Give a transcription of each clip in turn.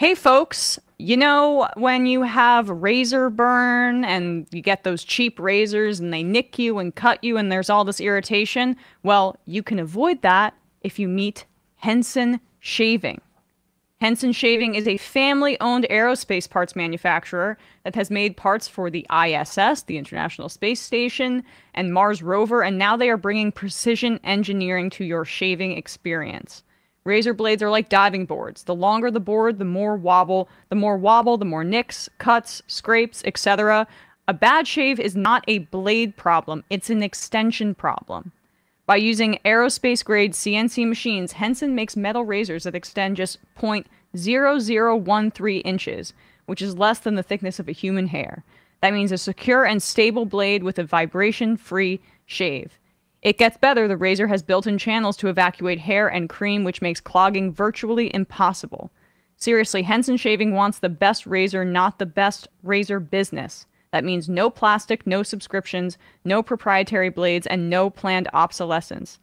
Hey, folks, you know when you have razor burn and you get those cheap razors and they nick you and cut you and there's all this irritation? Well, you can avoid that if you meet Henson Shaving. Henson Shaving is a family owned aerospace parts manufacturer that has made parts for the ISS, the International Space Station, and Mars rover, and now they are bringing precision engineering to your shaving experience. Razor blades are like diving boards. The longer the board, the more wobble, the more wobble, the more nicks, cuts, scrapes, etc. A bad shave is not a blade problem, it's an extension problem. By using aerospace grade CNC machines, Henson makes metal razors that extend just 0.0013 inches, which is less than the thickness of a human hair. That means a secure and stable blade with a vibration free shave. It gets better, the razor has built in channels to evacuate hair and cream, which makes clogging virtually impossible. Seriously, Henson Shaving wants the best razor, not the best razor business. That means no plastic, no subscriptions, no proprietary blades, and no planned obsolescence.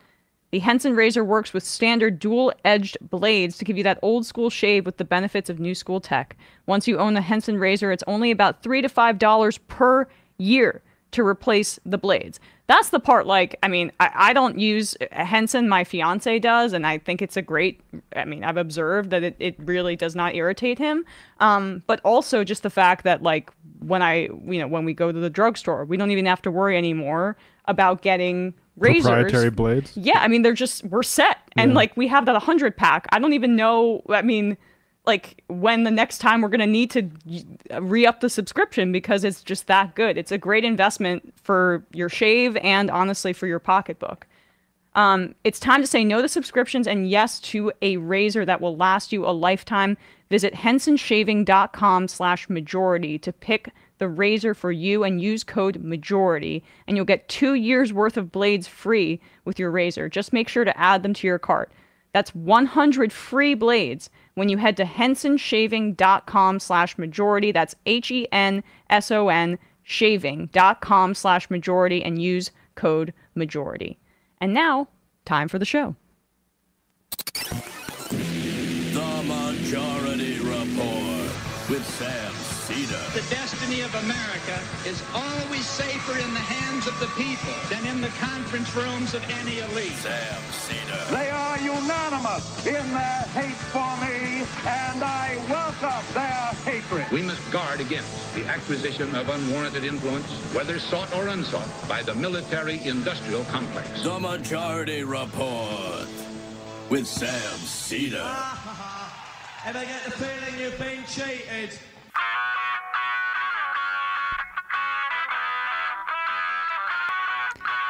The Henson razor works with standard dual edged blades to give you that old school shave with the benefits of new school tech. Once you own the Henson razor, it's only about three to five dollars per year to replace the blades. That's the part, like, I mean, I, I don't use Henson, my fiance does, and I think it's a great, I mean, I've observed that it, it really does not irritate him. Um, but also just the fact that, like, when I, you know, when we go to the drugstore, we don't even have to worry anymore about getting razors. Proprietary blades. Yeah, I mean, they're just, we're set. And, Yeah. like, we have that 100 pack. I don't even know, I mean, like when the next time we're going to need to re-up the subscription because it's just that good. It's a great investment for your shave and honestly for your pocketbook. Um, it's time to say no to subscriptions and yes to a razor that will last you a lifetime. Visit hensonshaving.com slash majority to pick the razor for you and use code majority and you'll get two years worth of blades free with your razor. Just make sure to add them to your cart. That's 100 free blades when you head to hensonshaving.com slash majority. That's H-E-N-S-O-N shaving.com slash majority and use code majority. And now, time for the show. The Majority Report with Sam Seder. The destiny of America is always safer in the hands of the people than in the conference rooms of any elite. Sam Seder. They are unanimous in their hate for me, and I welcome their hatred. We must guard against the acquisition of unwarranted influence, whether sought or unsought, by the military-industrial complex. The Majority Report with Sam Seder. Ah, Ever get the feeling you've been cheated?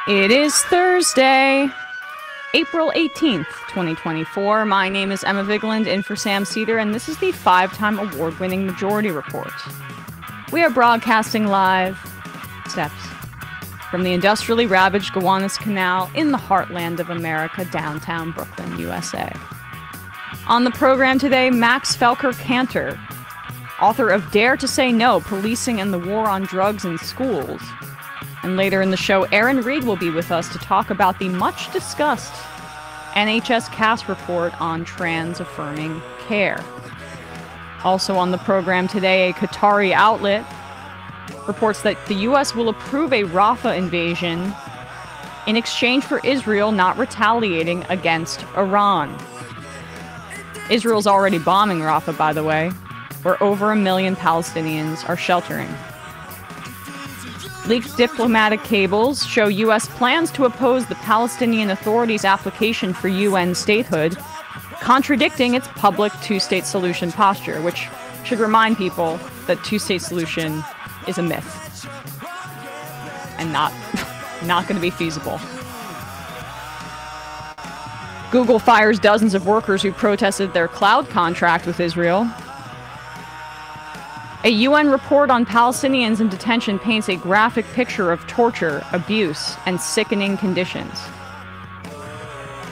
It is Thursday, April 18th, 2024. My name is Emma Vigeland in for Sam Seder, and this is the five time award winning Majority Report. We are broadcasting live steps from the industrially ravaged Gowanus Canal in the heartland of America, downtown Brooklyn, USA. On the program today, Max Felker-Kantor, author of Dare to Say No Policing and the War on Drugs in Schools. And later in the show, Erin Reed will be with us to talk about the much discussed NHS Cass report on trans affirming care. Also on the program today, a Qatari outlet reports that the U.S. will approve a Rafah invasion in exchange for Israel not retaliating against Iran. Israel's already bombing Rafah, by the way, where over a million Palestinians are sheltering. Leaked diplomatic cables show U.S. plans to oppose the Palestinian Authority's application for UN statehood, contradicting its public two state solution posture, which should remind people that two state solution is a myth and not, not going to be feasible. Google fires dozens of workers who protested their cloud contract with Israel. A UN report on Palestinians in detention paints a graphic picture of torture, abuse, and sickening conditions.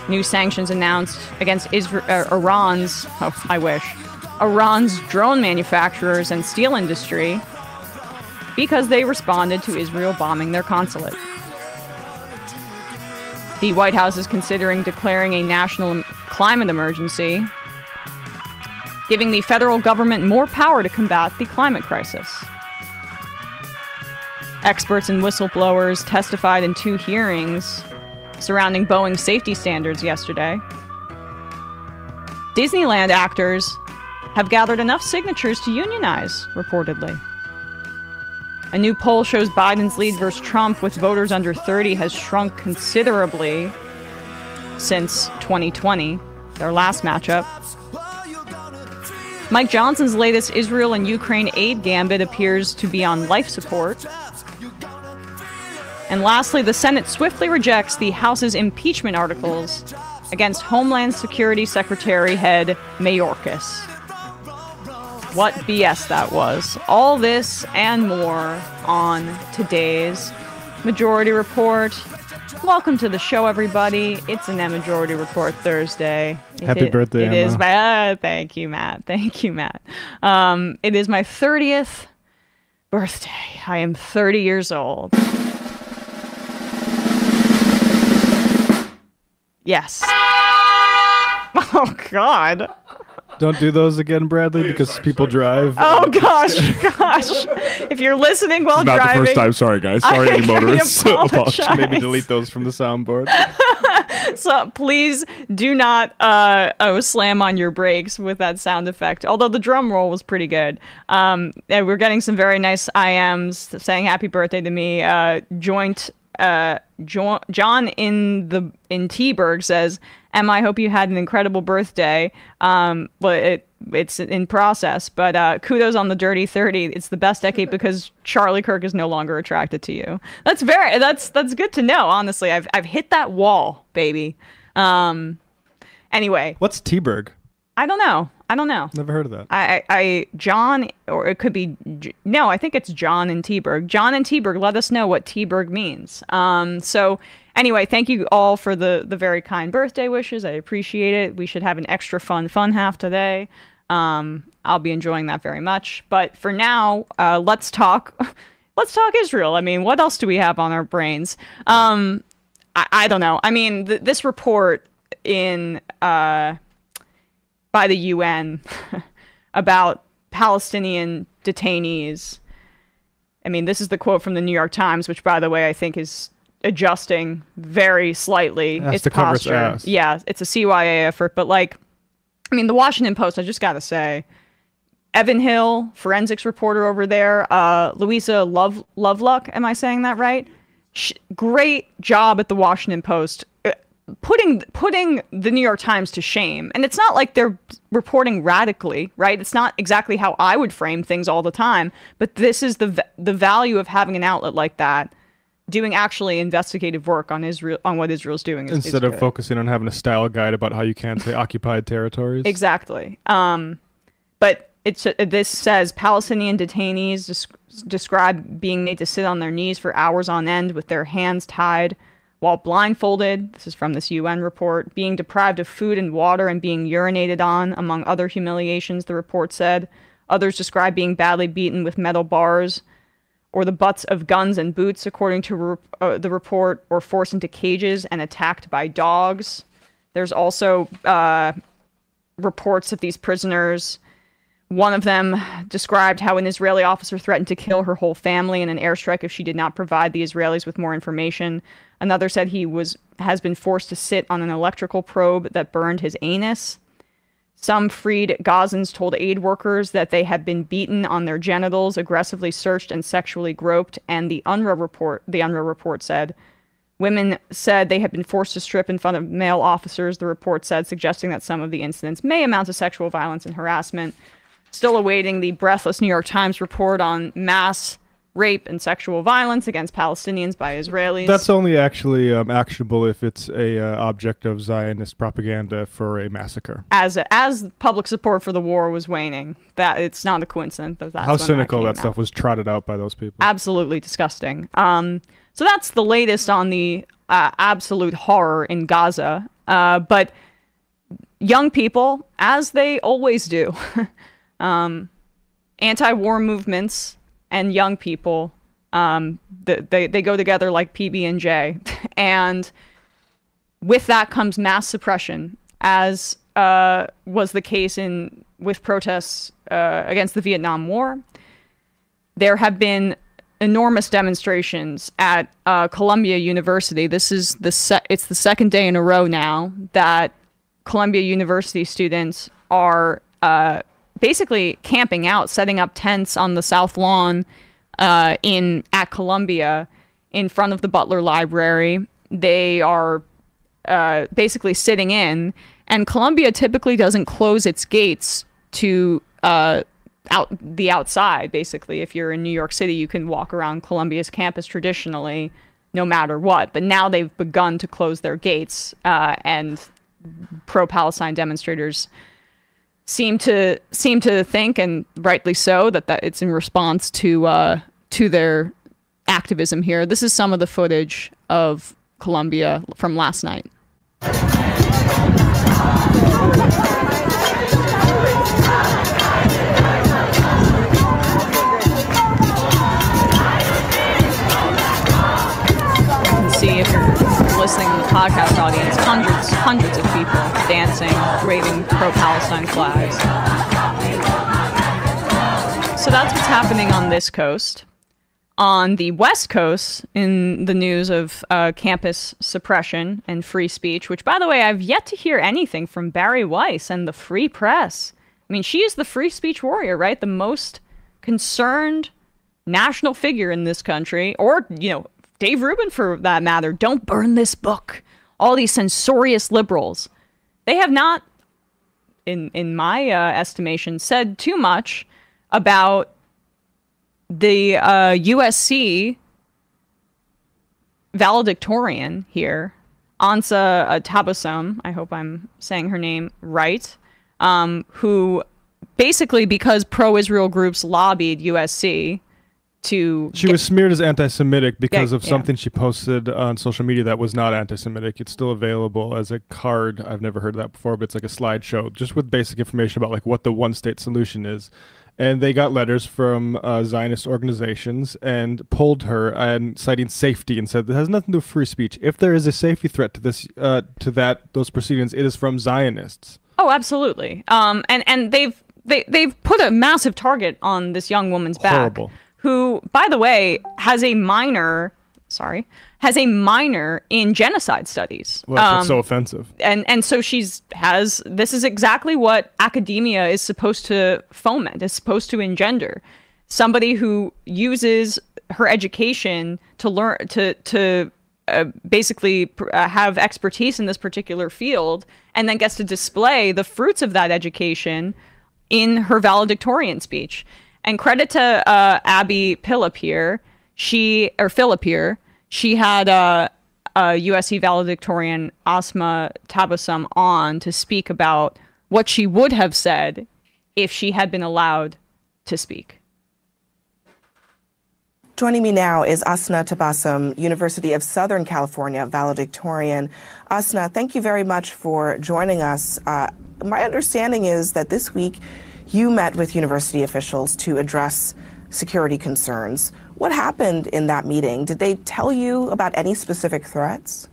New sanctions announced against Isra- uh, Iran's, oh, I wish, Iran's drone manufacturers and steel industry because they responded to Israel bombing their consulate. The White House is considering declaring a national climate emergency. Giving the federal government more power to combat the climate crisis. Experts and whistleblowers testified in two hearings surrounding Boeing safety standards yesterday. Disneyland actors have gathered enough signatures to unionize, reportedly. A new poll shows Biden's lead versus Trump with voters under 30 has shrunk considerably since 2020, their last matchup. Mike Johnson's latest Israel and Ukraine aid gambit appears to be on life support. And lastly, the Senate swiftly rejects the House's impeachment articles against Homeland Security Secretary head Mayorkas. What BS that was. All this and more on today's Majority Report. Welcome to the show, everybody. It's an EmMajority Report Thursday. It Happy i- birthday, It is Emma. my, ah, thank you, Matt. Thank you, Matt. Um, it is my 30th birthday. I am 30 years old. Yes. Oh, God. Don't do those again, Bradley, because people drive. Oh gosh, gosh! If you're listening while Not driving, the first time. Sorry, guys. Sorry, I- any motorists. I apologize. Maybe delete those from the soundboard. so please do not uh, oh, slam on your brakes with that sound effect. Although the drum roll was pretty good. Um, and we're getting some very nice IMs saying happy birthday to me. Uh, joint uh, jo- John in the in T-Berg says, "Em, I hope you had an incredible birthday." Um, but it it's in process. But uh, kudos on the dirty thirty. It's the best decade because Charlie Kirk is no longer attracted to you. That's very that's that's good to know. Honestly, I've I've hit that wall, baby. Um, anyway, What's T-Berg? I don't know. I don't know. Never heard of that. I, I, I John, or it could be no. I think it's John and T-Berg. John and T-Berg. Let us know what T-Berg means. Um. So anyway, thank you all for the the very kind birthday wishes. I appreciate it. We should have an extra fun fun half today. Um. I'll be enjoying that very much. But for now, uh, let's talk. Let's talk Israel. I mean, what else do we have on our brains? Um. I, I don't know. I mean, th- this report in uh by the UN about Palestinian detainees. I mean, this is the quote from the New York Times, which, by the way, I think is adjusting very slightly Has its to cover its posture. ass. Yeah, it's a CYA effort, but like, I mean, the Washington Post. I just gotta say, Evan Hill, forensics reporter over there, uh, Louisa Love Loveluck. Am I saying that right? Sh- great job at the Washington Post, uh, putting putting the New York Times to shame. And it's not like they're reporting radically, right? It's not exactly how I would frame things all the time. But this is the the value of having an outlet like that, doing actually investigative work on Israel on what Israel's doing. Is, is Instead of good. focusing on having a style guide about how you can't say occupied territories. Exactly. Um, but it's uh, this says Palestinian detainees des- describe being made to sit on their knees for hours on end with their hands tied while blindfolded. This is from this UN report. Being deprived of food and water and being urinated on, among other humiliations. The report said. Others describe being badly beaten with metal bars or the butts of guns and boots, according to re- uh, the report, or forced into cages and attacked by dogs. There's also uh, reports of these prisoners. One of them described how an Israeli officer threatened to kill her whole family in an airstrike if she did not provide the Israelis with more information. Another said he was has been forced to sit on an electrical probe that burned his anus. Some freed Gazans told aid workers that they had been beaten on their genitals, aggressively searched, and sexually groped. And the UNRWA report, the UNRWA report said, women said they had been forced to strip in front of male officers. The report said, suggesting that some of the incidents may amount to sexual violence and harassment. Still awaiting the breathless New York Times report on mass rape and sexual violence against Palestinians by Israelis. That's only actually um, actionable if it's a uh, object of Zionist propaganda for a massacre. as as public support for the war was waning. That it's not a coincidence that that's How when that cynical that, stuff was trotted out by those people. absolutely disgusting. Um, so that's the latest on the uh, absolute horror in Gaza. Uh, but young people, as they always do, um, anti-war movements and young people, um, th- they they go together like PB and J, and with that comes mass suppression as uh, was the case in with protests uh, against the Vietnam War. There have been enormous demonstrations at uh, Columbia University. This is the se- it's the second day in a row now that Columbia University students are uh, basically camping out, setting up tents on the south lawn uh, in at Columbia in front of the Butler Library. They are uh, basically sitting in, and Columbia typically doesn't close its gates to uh, out the outside. Basically, if you're in New York City, you can walk around Columbia's campus traditionally, no matter what. But now they've begun to close their gates, uh, and pro-Palestine demonstrators seem to seem to think, and rightly so, that, that it's in response to uh, to their activism here. This is some of the footage of Columbia from last night. see if you're listening in the podcast audience, hundreds, hundreds of people dancing, waving pro-Palestine flags. So that's what's happening on this coast. On the West Coast, in the news of uh, campus suppression and free speech, which, by the way, I've yet to hear anything from Bari Weiss and the Free Press. I mean, she is the free speech warrior, right? The most concerned national figure in this country, or, you know, Dave Rubin for that matter. Don't burn this book. All these censorious liberals. They have not, in, in my uh, estimation, said too much about the uh, USC valedictorian here, Ansa uh, I hope I'm saying her name right, um, who basically, because pro Israel groups lobbied USC to. She get- was smeared as anti-Semitic because Yeah, of yeah. something she posted on social media that was not anti-Semitic. It's still available as a card. I've never heard of that before, but it's like a slideshow just with basic information about like what the one-state solution is. And they got letters from uh, Zionist organizations and pulled her and citing safety and said it has nothing to do with free speech. If there is a safety threat to this, uh, to that those proceedings, it is from Zionists. Oh, absolutely. Um, and and they've they they've put a massive target on this young woman's back, Horrible. Who, by the way, has a minor. Sorry, has a minor in genocide studies. Well, that's Um, so offensive. and and so she's has this is exactly what academia is supposed to foment is supposed to engender somebody who uses her education to learn to to uh, basically pr- uh, have expertise in this particular field and then gets to display the fruits of that education in her valedictorian speech and credit to uh, abby pillip here she or Phillip here she had uh, uh, USC valedictorian Asma Tabassum on to speak about what she would have said if she had been allowed to speak. Joining me now is Asna Tabassum, University of Southern California valedictorian. Asna, thank you very much for joining us. Uh, my understanding is that this week you met with university officials to address security concerns. What happened in that meeting? Did they tell you about any specific threats?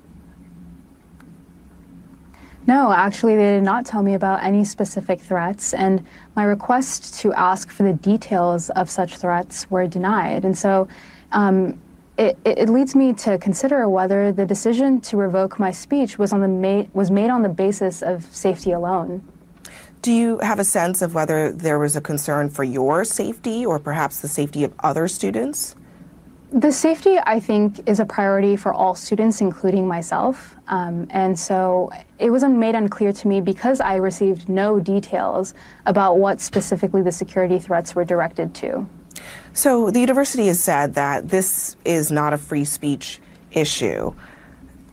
No, actually, they did not tell me about any specific threats, and my request to ask for the details of such threats were denied. And so um, it, it leads me to consider whether the decision to revoke my speech was, on the ma- was made on the basis of safety alone. Do you have a sense of whether there was a concern for your safety or perhaps the safety of other students? The safety, I think, is a priority for all students, including myself. Um, and so it was made unclear to me because I received no details about what specifically the security threats were directed to. So the university has said that this is not a free speech issue.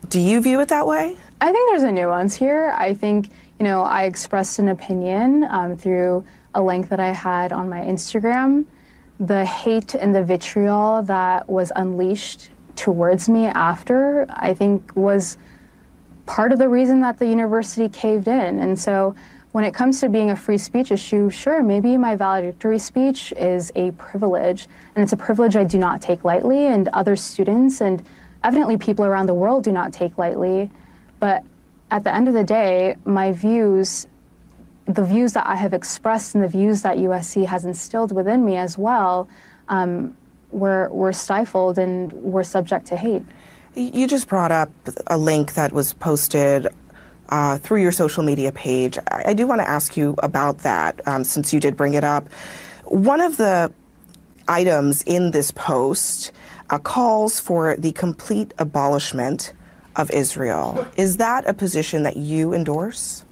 Do you view it that way? I think there's a nuance here. I think, you know, I expressed an opinion um, through a link that I had on my Instagram. The hate and the vitriol that was unleashed towards me after, I think, was part of the reason that the university caved in. And so when it comes to being a free speech issue, sure, maybe my valedictory speech is a privilege, and it's a privilege I do not take lightly, and other students and evidently people around the world do not take lightly. But at the end of the day, my views the views that I have expressed and the views that USC has instilled within me as well um, were, were stifled and were subject to hate. You just brought up a link that was posted uh, through your social media page. I, I do want to ask you about that um, since you did bring it up. One of the items in this post uh, calls for the complete abolishment of Israel. Is that a position that you endorse?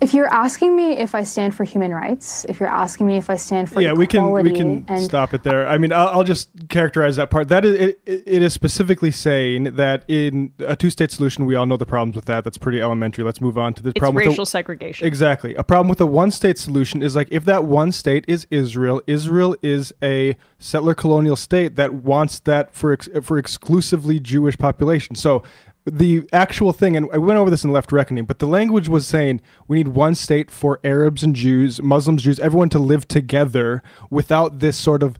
If you're asking me if I stand for human rights, if you're asking me if I stand for yeah, we can we can and stop it there. I mean, I'll, I'll just characterize that part. That is, it, it is specifically saying that in a two-state solution, we all know the problems with that. That's pretty elementary. Let's move on to the It's problem racial with the, segregation. Exactly. A problem with a one-state solution is like if that one state is Israel, Israel is a settler colonial state that wants that for ex- for exclusively Jewish population. So the actual thing, and I went over this in Left Reckoning, but the language was saying we need one state for Arabs and Jews, Muslims, Jews, everyone to live together without this sort of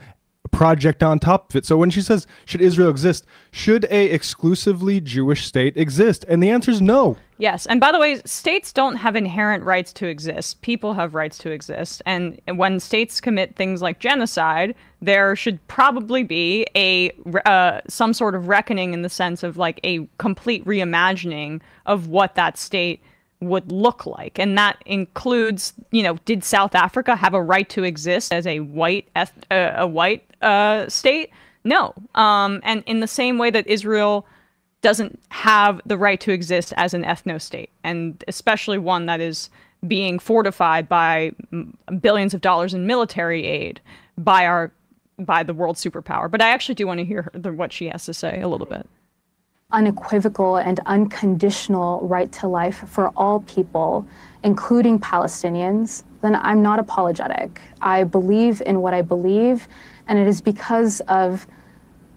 project on top of it. So when she says, should Israel exist, should a exclusively Jewish state exist? And the answer is no. Yes, and by the way, states don't have inherent rights to exist. People have rights to exist, and when states commit things like genocide, there should probably be a uh, some sort of reckoning in the sense of like a complete reimagining of what that state would look like, and that includes, you know, did South Africa have a right to exist as a white uh, a white uh, state? No, um, and in the same way that Israel doesn't have the right to exist as an ethno state, and especially one that is being fortified by billions of dollars in military aid by our by the world superpower. But I actually do want to hear her, what she has to say a little bit. unequivocal and unconditional right to life for all people, including Palestinians, then I'm not apologetic. I believe in what I believe, and it is because of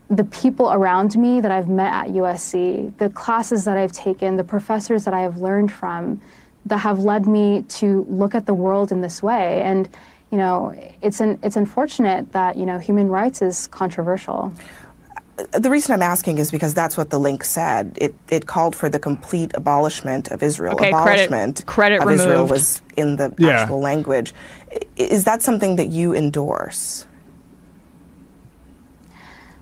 the people around me that I've met at USC, the classes that I've taken, the professors that I have learned from, that have led me to look at the world in this way. And you know, it's an, it's unfortunate that you know human rights is controversial. The reason I'm asking is because that's what the link said. It it called for the complete abolishment of Israel. Okay, credit- abolishment credit of Israel was in the Yeah. actual language. Is that something that you endorse?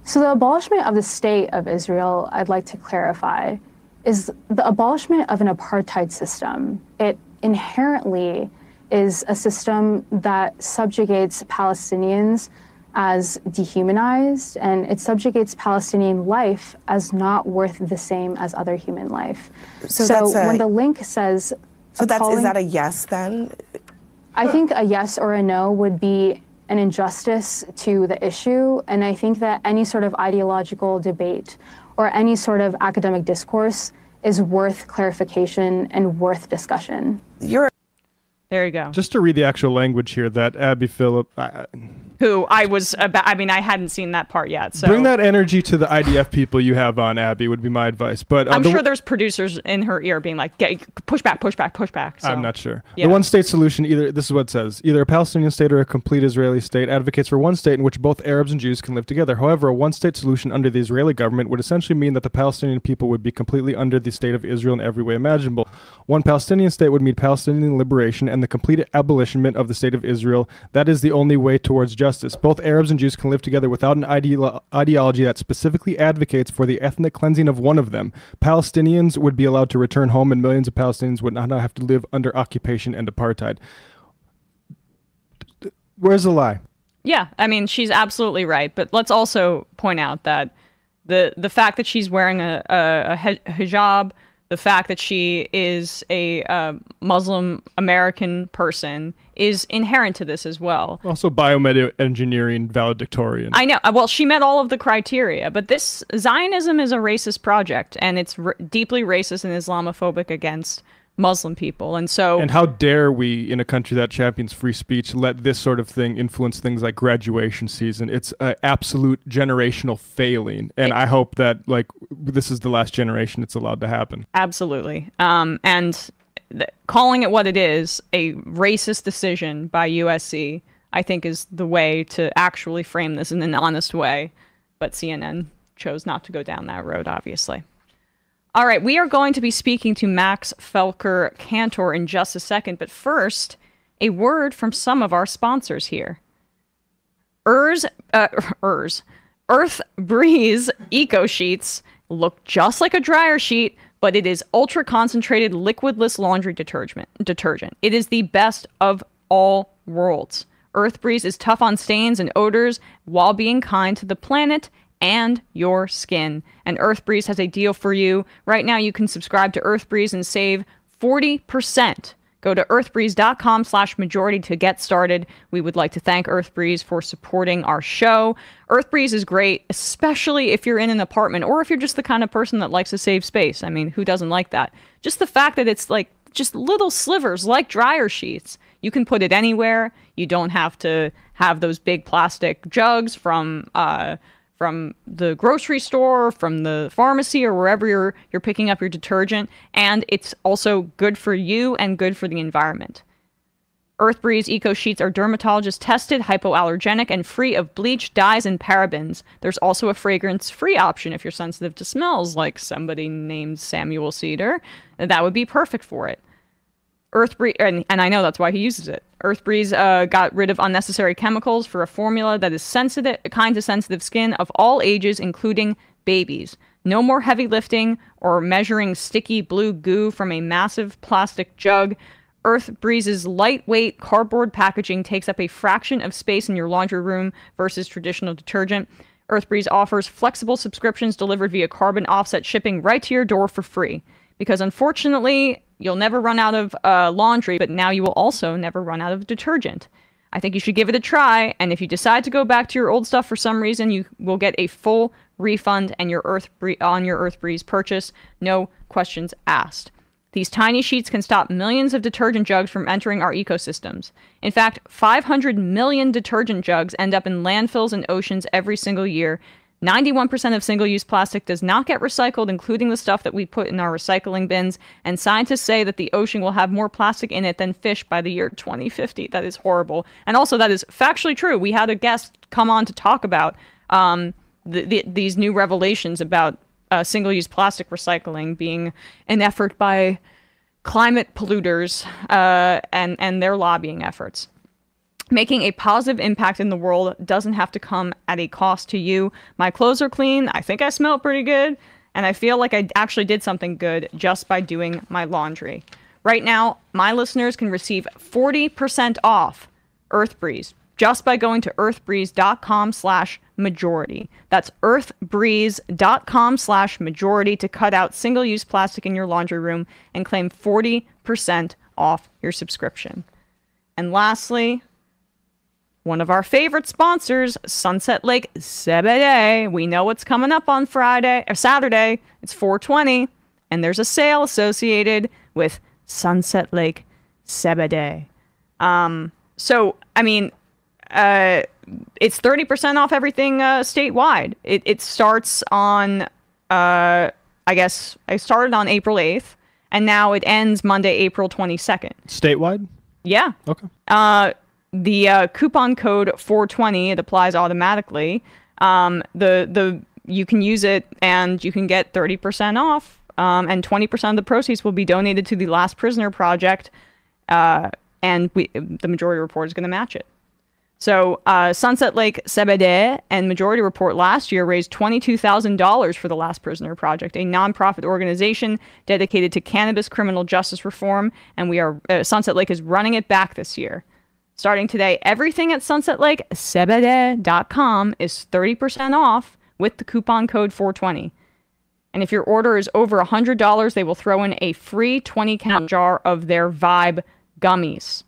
So, the abolishment of the state of Israel, I'd like to clarify, is the abolishment of an apartheid system. It inherently is a system that subjugates Palestinians as dehumanized, and it subjugates Palestinian life as not worth the same as other human life. So that's a- when the link says, So that's is that a yes then? I think a yes or a no would be an injustice to the issue. And I think that any sort of ideological debate or any sort of academic discourse is worth clarification and worth discussion. You're There you go. Just to read the actual language here that Abby Phillip. I, Who I was about. I mean, I hadn't seen that part yet. So Bring that energy to the IDF people you have on Abby would be my advice. But uh, I'm the- sure there's producers in her ear being like, Get, push back, push back, push back. So, I'm not sure. Yeah. The one state solution either this is what it says either a Palestinian state or a complete Israeli state advocates for one state in which both Arabs and Jews can live together. However, a one state solution under the Israeli government would essentially mean that the Palestinian people would be completely under the state of Israel in every way imaginable. One Palestinian state would mean Palestinian liberation and the complete abolitionment of the state of Israel. That is the only way towards justice. Both Arabs and Jews can live together without an ideolo- ideology that specifically advocates for the ethnic cleansing of one of them. Palestinians would be allowed to return home, and millions of Palestinians would not have to live under occupation and apartheid. Where's the lie? Yeah, I mean, she's absolutely right. But let's also point out that the the fact that she's wearing a, a, a hijab, the fact that she is a uh, Muslim American person, is inherent to this as well. Also, biomedical engineering valedictorian. I know. uh, Well, she met all of the criteria, but this Zionism is a racist project, and it's r- deeply racist and Islamophobic against Muslim people. And so, And how dare we, in a country that champions free speech, let this sort of thing influence things like graduation season? It's an absolute generational failing, and I hope that like this is the last generation it's allowed to happen. Absolutely. Um, and th- calling it what it is, a racist decision by USC, I think is the way to actually frame this in an honest way. But CNN chose not to go down that road, obviously. All right, we are going to be speaking to Max Felker-Kantor in just a second, but first, a word from some of our sponsors here. Urs, uh, Earth Breeze Eco Sheets look just like a dryer sheet, but it is ultra concentrated liquidless laundry detergent. Detergent. It is the best of all worlds. Earth Breeze is tough on stains and odors while being kind to the planet and your skin. And Earth Breeze has a deal for you. Right now you can subscribe to Earth Breeze and save 40%. Go to earthbreeze.com slash majority to get started. We would like to thank Earthbreeze for supporting our show. Earthbreeze is great, especially if you're in an apartment or if you're just the kind of person that likes to save space. I mean, who doesn't like that? Just the fact that it's like just little slivers like dryer sheets. You can put it anywhere. You don't have to have those big plastic jugs from uh, from the grocery store, from the pharmacy, or wherever you're you're picking up your detergent, and it's also good for you and good for the environment. Earthbreeze Eco Sheets are dermatologist tested, hypoallergenic, and free of bleach, dyes, and parabens. There's also a fragrance free option if you're sensitive to smells, like somebody named Samuel Seder. That would be perfect for it. Earthbreeze, and, and I know that's why he uses it. Earthbreeze uh, got rid of unnecessary chemicals for a formula that is sensitive, kind to sensitive skin of all ages, including babies. No more heavy lifting or measuring sticky blue goo from a massive plastic jug. Earthbreeze's lightweight cardboard packaging takes up a fraction of space in your laundry room versus traditional detergent. Earthbreeze offers flexible subscriptions delivered via carbon offset shipping right to your door for free. Because unfortunately, You'll never run out of uh, laundry, but now you will also never run out of detergent. I think you should give it a try, and if you decide to go back to your old stuff for some reason, you will get a full refund and your Earth on your Earth Breeze purchase, no questions asked. These tiny sheets can stop millions of detergent jugs from entering our ecosystems. In fact, 500 million detergent jugs end up in landfills and oceans every single year, 91% of single use plastic does not get recycled, including the stuff that we put in our recycling bins. And scientists say that the ocean will have more plastic in it than fish by the year 2050. That is horrible. And also, that is factually true. We had a guest come on to talk about um, the, the, these new revelations about uh, single use plastic recycling being an effort by climate polluters uh, and, and their lobbying efforts. Making a positive impact in the world doesn't have to come at a cost to you. My clothes are clean. I think I smell pretty good. And I feel like I actually did something good just by doing my laundry. Right now, my listeners can receive 40% off EarthBreeze just by going to earthbreeze.com slash majority. That's earthbreeze.com slash majority to cut out single-use plastic in your laundry room and claim 40% off your subscription. And lastly, one of our favorite sponsors, Sunset Lake CBD. We know what's coming up on Friday or Saturday. It's 420, and there's a sale associated with Sunset Lake CBD. Um, so, I mean, uh, it's 30% off everything uh, statewide. It, it starts on, uh, I guess, I started on April 8th, and now it ends Monday, April 22nd. Statewide? Yeah. Okay. Uh, the uh, coupon code 420 it applies automatically. Um, the the you can use it and you can get 30% off. Um, and 20% of the proceeds will be donated to the Last Prisoner Project, uh, and we, the Majority Report is going to match it. So, uh, Sunset Lake CBD and Majority Report last year raised $22,000 for the Last Prisoner Project, a nonprofit organization dedicated to cannabis criminal justice reform. And we are uh, Sunset Lake is running it back this year. Starting today, everything at Sunset Lake, is 30% off with the coupon code 420. And if your order is over $100, they will throw in a free 20 count jar of their Vibe gummies.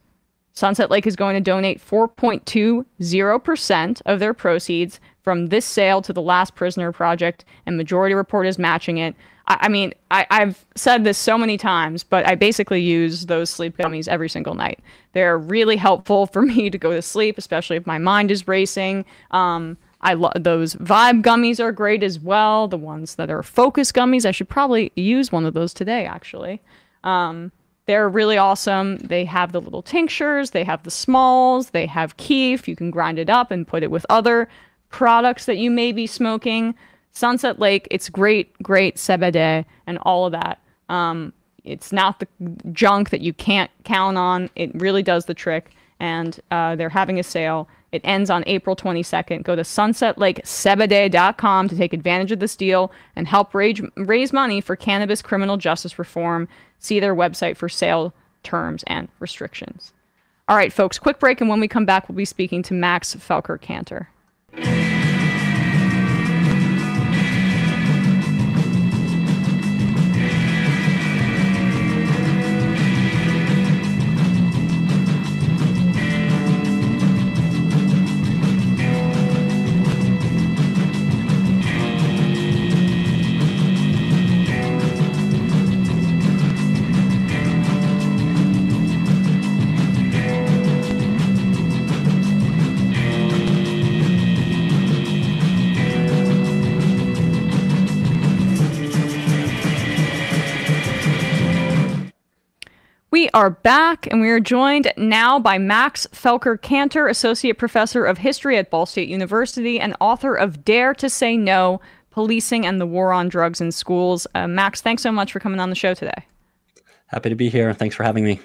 Sunset Lake is going to donate 4.20% of their proceeds from this sale to the Last Prisoner Project, and Majority Report is matching it. I, mean, I, I've said this so many times, but I basically use those sleep gummies every single night. They're really helpful for me to go to sleep, especially if my mind is racing. Um, I love those vibe gummies are great as well. The ones that are focus gummies, I should probably use one of those today, actually. Um, they're really awesome. They have the little tinctures, they have the smalls, they have kief. You can grind it up and put it with other products that you may be smoking. Sunset Lake, it's great, great CBD and all of that. Um, it's not the junk that you can't count on. It really does the trick. And uh, they're having a sale. It ends on April 22nd. Go to sunsetlakecbd.com to take advantage of this deal and help raise, raise money for cannabis criminal justice reform. See their website for sale terms and restrictions. All right, folks, quick break. And when we come back, we'll be speaking to Max Felker-Kantor. Are back, and we are joined now by Max Felker-Kantor, Associate Professor of History at Ball State University and author of Dare to Say No Policing and the War on Drugs in Schools. Uh, Max, thanks so much for coming on the show today. Happy to be here. And thanks for having me.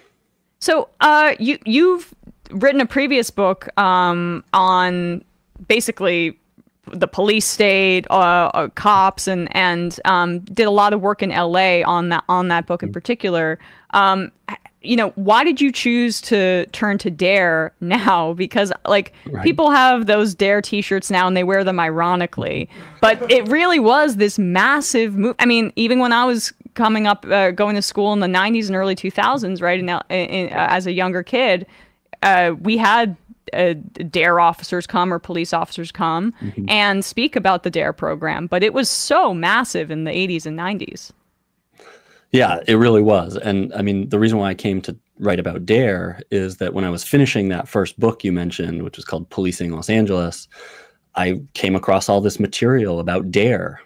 So, uh, you, you've written a previous book um, on basically the police state, uh, uh, cops, and and um, did a lot of work in L.A. on that on that book in particular. Um, you know, why did you choose to turn to Dare now? Because like right. people have those Dare T-shirts now, and they wear them ironically, but it really was this massive move. I mean, even when I was coming up, uh, going to school in the '90s and early 2000s, right, and as a younger kid, uh, we had uh, dare officers come or police officers come mm-hmm. and speak about the dare program but it was so massive in the 80s and 90s yeah it really was and i mean the reason why i came to write about dare is that when i was finishing that first book you mentioned which was called policing los angeles i came across all this material about dare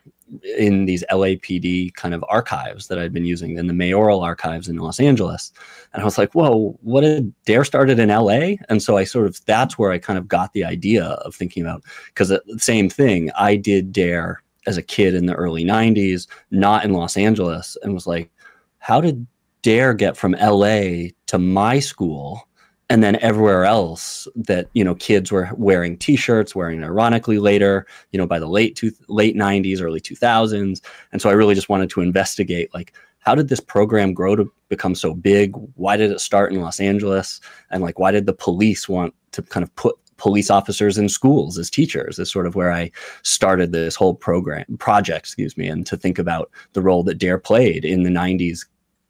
in these LAPD kind of archives that I'd been using in the mayoral archives in Los Angeles. And I was like, whoa, what did Dare started in LA? And so I sort of, that's where I kind of got the idea of thinking about, because the uh, same thing, I did Dare as a kid in the early 90s, not in Los Angeles, and was like, how did Dare get from LA to my school? and then everywhere else that you know kids were wearing t-shirts wearing ironically later you know by the late two, late 90s early 2000s and so i really just wanted to investigate like how did this program grow to become so big why did it start in los angeles and like why did the police want to kind of put police officers in schools as teachers is sort of where i started this whole program project excuse me and to think about the role that dare played in the 90s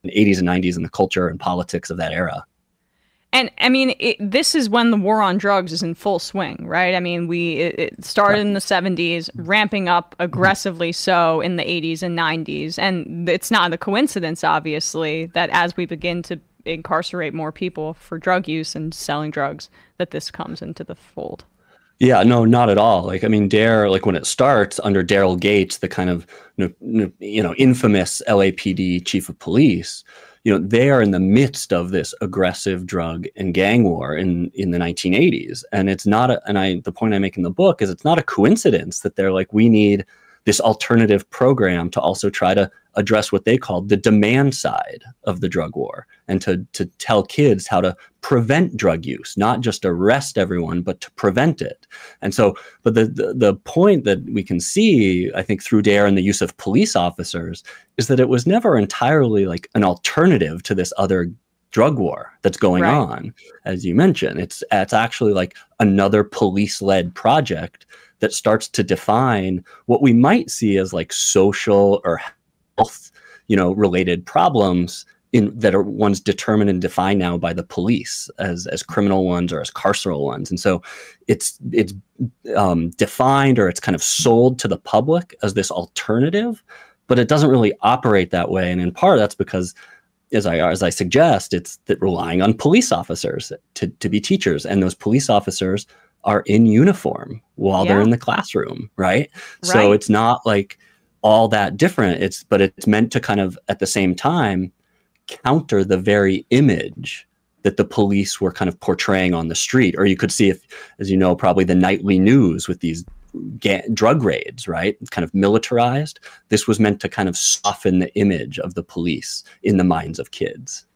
80s and 90s in the culture and politics of that era and I mean, it, this is when the war on drugs is in full swing, right? I mean, we it, it started in the 70s, ramping up aggressively so in the 80s and 90s. And it's not a coincidence, obviously, that as we begin to incarcerate more people for drug use and selling drugs, that this comes into the fold. Yeah, no, not at all. Like, I mean, Dare, like when it starts under Daryl Gates, the kind of you know infamous LAPD chief of police, you know they are in the midst of this aggressive drug and gang war in in the 1980s and it's not a, and i the point i make in the book is it's not a coincidence that they're like we need this alternative program to also try to address what they called the demand side of the drug war and to, to tell kids how to prevent drug use, not just arrest everyone, but to prevent it. And so, but the, the, the point that we can see, I think, through DARE and the use of police officers is that it was never entirely like an alternative to this other drug war that's going right. on as you mentioned it's it's actually like another police led project that starts to define what we might see as like social or health, you know, related problems in that are ones determined and defined now by the police as as criminal ones or as carceral ones, and so it's it's um, defined or it's kind of sold to the public as this alternative, but it doesn't really operate that way, and in part that's because as I as I suggest, it's that relying on police officers to, to be teachers, and those police officers are in uniform while yeah. they're in the classroom, right? right? So it's not like all that different. It's but it's meant to kind of at the same time counter the very image that the police were kind of portraying on the street. Or you could see if, as you know, probably the nightly news with these ga- drug raids, right? Kind of militarized. This was meant to kind of soften the image of the police in the minds of kids.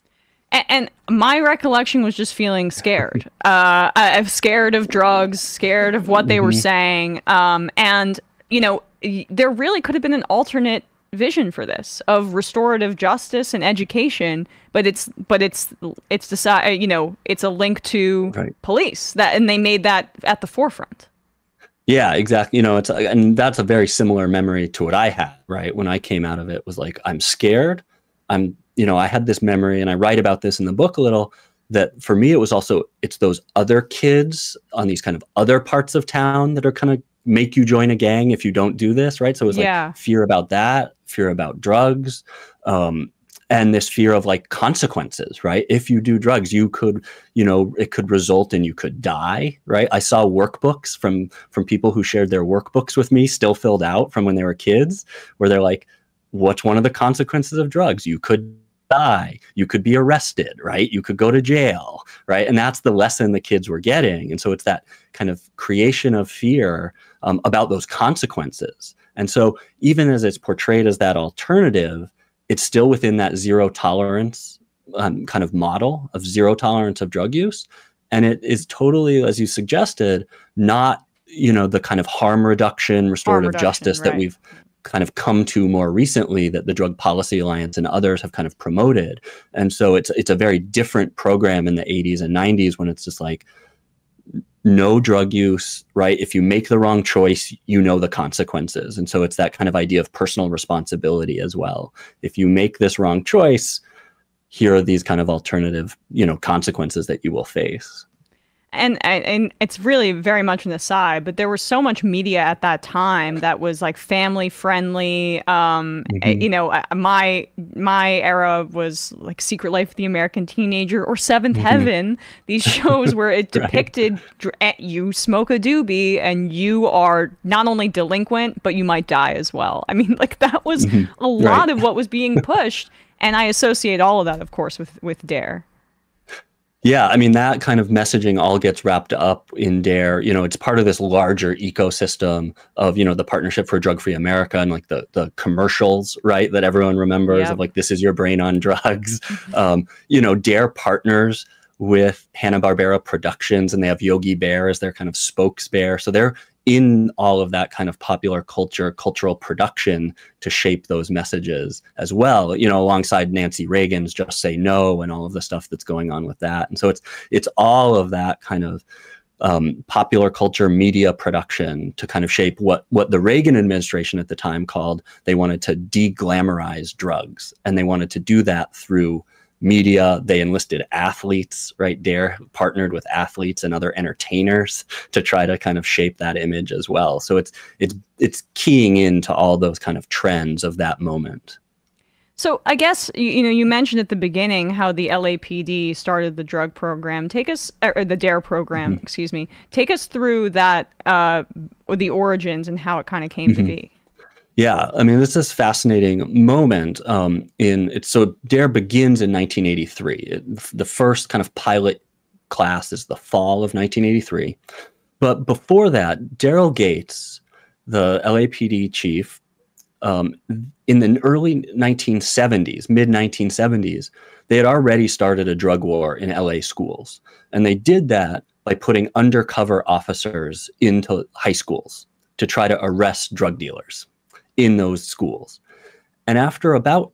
And, my recollection was just feeling scared. Uh, I'm scared of drugs, scared of what they were Mhm. saying. Um, and you know, there really could have been an alternate vision for this of restorative justice and education, but it's but it's it's decide you know it's a link to police that and they made that at the forefront. Yeah, exactly. You know, it's and that's a very similar memory to what I had, right? When I came out of it was like I'm scared. I'm, you know, I had this memory and I write about this in the book a little that for me it was also it's those other kids on these kind of other parts of town that are kind of make you join a gang if you don't do this, right? So it was Yeah. like fear about that, fear about drugs, um, and this fear of like consequences, right? If you do drugs, you could, you know, it could result in you could die, right? I saw workbooks from from people who shared their workbooks with me, still filled out from when they were kids, where they're like, "What's one of the consequences of drugs? You could." Die you could be arrested right? You could go to jail right? And that's the lesson the kids were getting. And so it's that kind of creation of fear um, about those consequences. And so even as it's portrayed as that alternative it's still within that zero tolerance um, kind of model of zero tolerance of drug use. And it is totally as you suggested not you know the kind of harm reduction restorative reduction, justice that we've kind of come to more recently that the drug policy alliance and others have kind of promoted. And so it's it's a very different program in the 80s and 90s when it's just like no drug use right? If you make the wrong choice you know the consequences. And so it's that kind of idea of personal responsibility as well. If you make this wrong choice here are these kind of alternative you know consequences that you will face and and it's really very much an aside, but there was so much media at that time that was like family friendly. Um, Mhm. you know, uh, my my era was like Secret Life of the American Teenager or 7th Mhm. Heaven. These shows where it depicted dr- eh, you smoke a doobie and you are not only delinquent but you might die as well. I mean, like that was Mhm. a lot Right. of what was being pushed, and I associate all of that, of course, with with Dare. Yeah, I mean that kind of messaging all gets wrapped up in Dare. You know, it's part of this larger ecosystem of you know the Partnership for Drug Free America and like the the commercials, right? That everyone remembers Yep. of like this is your brain on drugs. um, you know, Dare partners with Hanna Barbera Productions, and they have Yogi Bear as their kind of spokes bear. So they're in all of that kind of popular culture, cultural production to shape those messages as well. You know, alongside Nancy Reagan's "Just Say No" and all of the stuff that's going on with that. And so it's it's all of that kind of um, popular culture media production to kind of shape what what the Reagan administration at the time called they wanted to de-glamorize drugs, and they wanted to do that through media. They enlisted athletes, right? Dare partnered with athletes and other entertainers to try to kind of shape that image as well. So it's it's it's keying into all those kind of trends of that moment. So I guess you, you know you mentioned at the beginning how the LAPD started the drug program. Take us or the Dare program, excuse me. Take us through that uh, the origins and how it kind of came to Mhm. be. Yeah, I mean, this is fascinating moment. Um, in it's so Dare begins in 1983. It, the first kind of pilot class is the fall of 1983, but before that, Daryl Gates, the LAPD chief, um, in the early 1970s, mid 1970s, they had already started a drug war in LA schools, and they did that by putting undercover officers into high schools to try to arrest drug dealers in those schools. And after about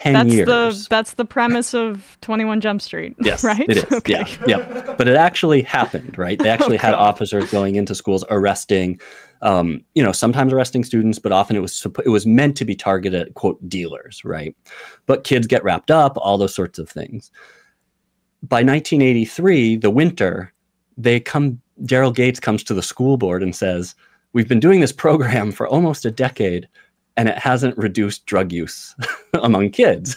10 That's years. the that's the premise of Twenty One Jump Street. Yes, right. it is. Yeah, yeah. But it actually happened, right? They actually had officers going into schools arresting, um, you know, sometimes arresting students, but often it was it was meant to be targeted at quote dealers, right? But kids get wrapped up, all those sorts of things. By 1983, the winter, they come. Daryl Gates comes to the school board and says, "We've been doing this program for almost a decade, and it hasn't reduced drug use among kids."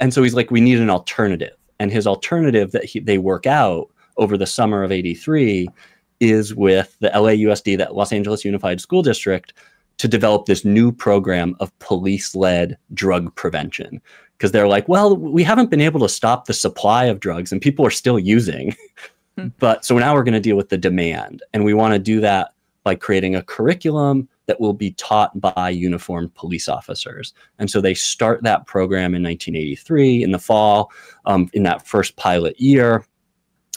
and so he's like, "We need an alternative." And his alternative that he, they work out over the summer of '83 is with the LAUSD, that Los Angeles Unified School District, to develop this new program of police-led drug prevention. Because they're like, well, we haven't been able to stop the supply of drugs, and people are still using. Hmm. but so now we're going to deal with the demand, and we want to do that by creating a curriculum that will be taught by uniformed police officers. And so they start that program in 1983 in the fall, um, in that first pilot year,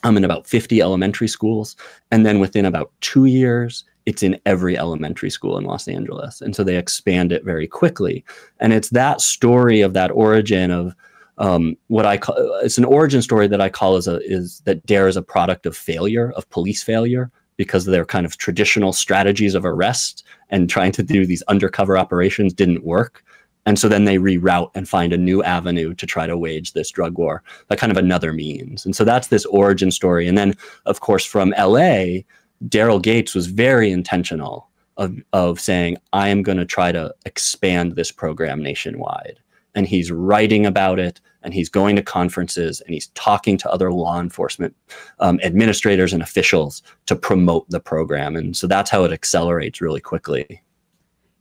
um, in about 50 elementary schools. And then within about two years, it's in every elementary school in Los Angeles. And so they expand it very quickly. And it's that story of that origin of um, what I call it's an origin story that I call as a is that Dare is a product of failure, of police failure, because their kind of traditional strategies of arrest and trying to do these undercover operations didn't work. And so then they reroute and find a new avenue to try to wage this drug war, like kind of another means. And so that's this origin story. And then, of course, from LA, Daryl Gates was very intentional of, of saying, I am going to try to expand this program nationwide. And he's writing about it and he's going to conferences and he's talking to other law enforcement um, administrators and officials to promote the program. And so that's how it accelerates really quickly.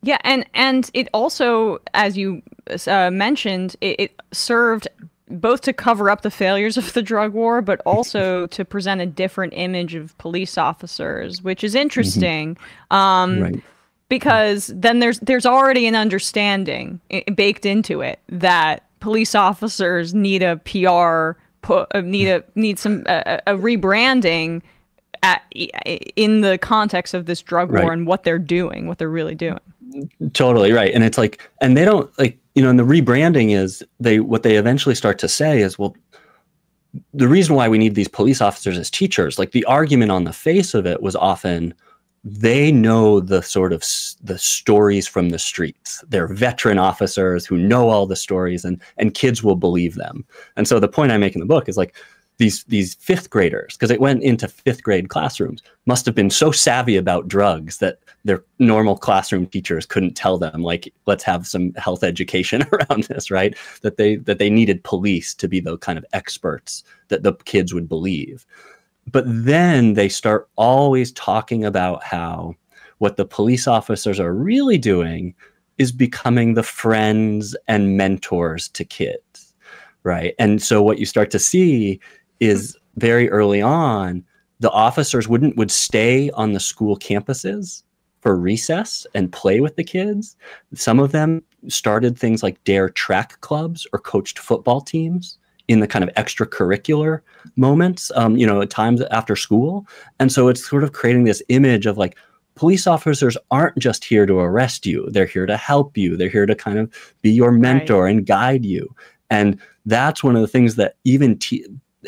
Yeah, and and it also, as you uh, mentioned, it, it, served both to cover up the failures of the drug war, but also to present a different image of police officers, which is mm-hmm. interesting. Mm-hmm. Um, right. Because then there's there's already an understanding baked into it that police officers need a PR put uh, need a need some uh, a rebranding at, in the context of this drug war and what they're doing, what they're really doing. Totally right. And it's like, and they don't like, you know, and the rebranding is they, what they eventually start to say is, well, the reason why we need these police officers as teachers, like the argument on the face of it was often they know the sort of the stories from the streets. They're veteran officers who know all the stories and, and kids will believe them. And so the point I make in the book is like, these these fifth graders because it went into fifth grade classrooms must have been so savvy about drugs that their normal classroom teachers couldn't tell them like let's have some health education around this right that they that they needed police to be the kind of experts that the kids would believe but then they start always talking about how what the police officers are really doing is becoming the friends and mentors to kids right and so what you start to see is very early on, the officers wouldn't would stay on the school campuses for recess and play with the kids. Some of them started things like dare track clubs or coached football teams in the kind of extracurricular moments, um, you know, at times after school. And so it's sort of creating this image of like police officers aren't just here to arrest you, they're here to help you, they're here to kind of be your mentor right. and guide you. And that's one of the things that even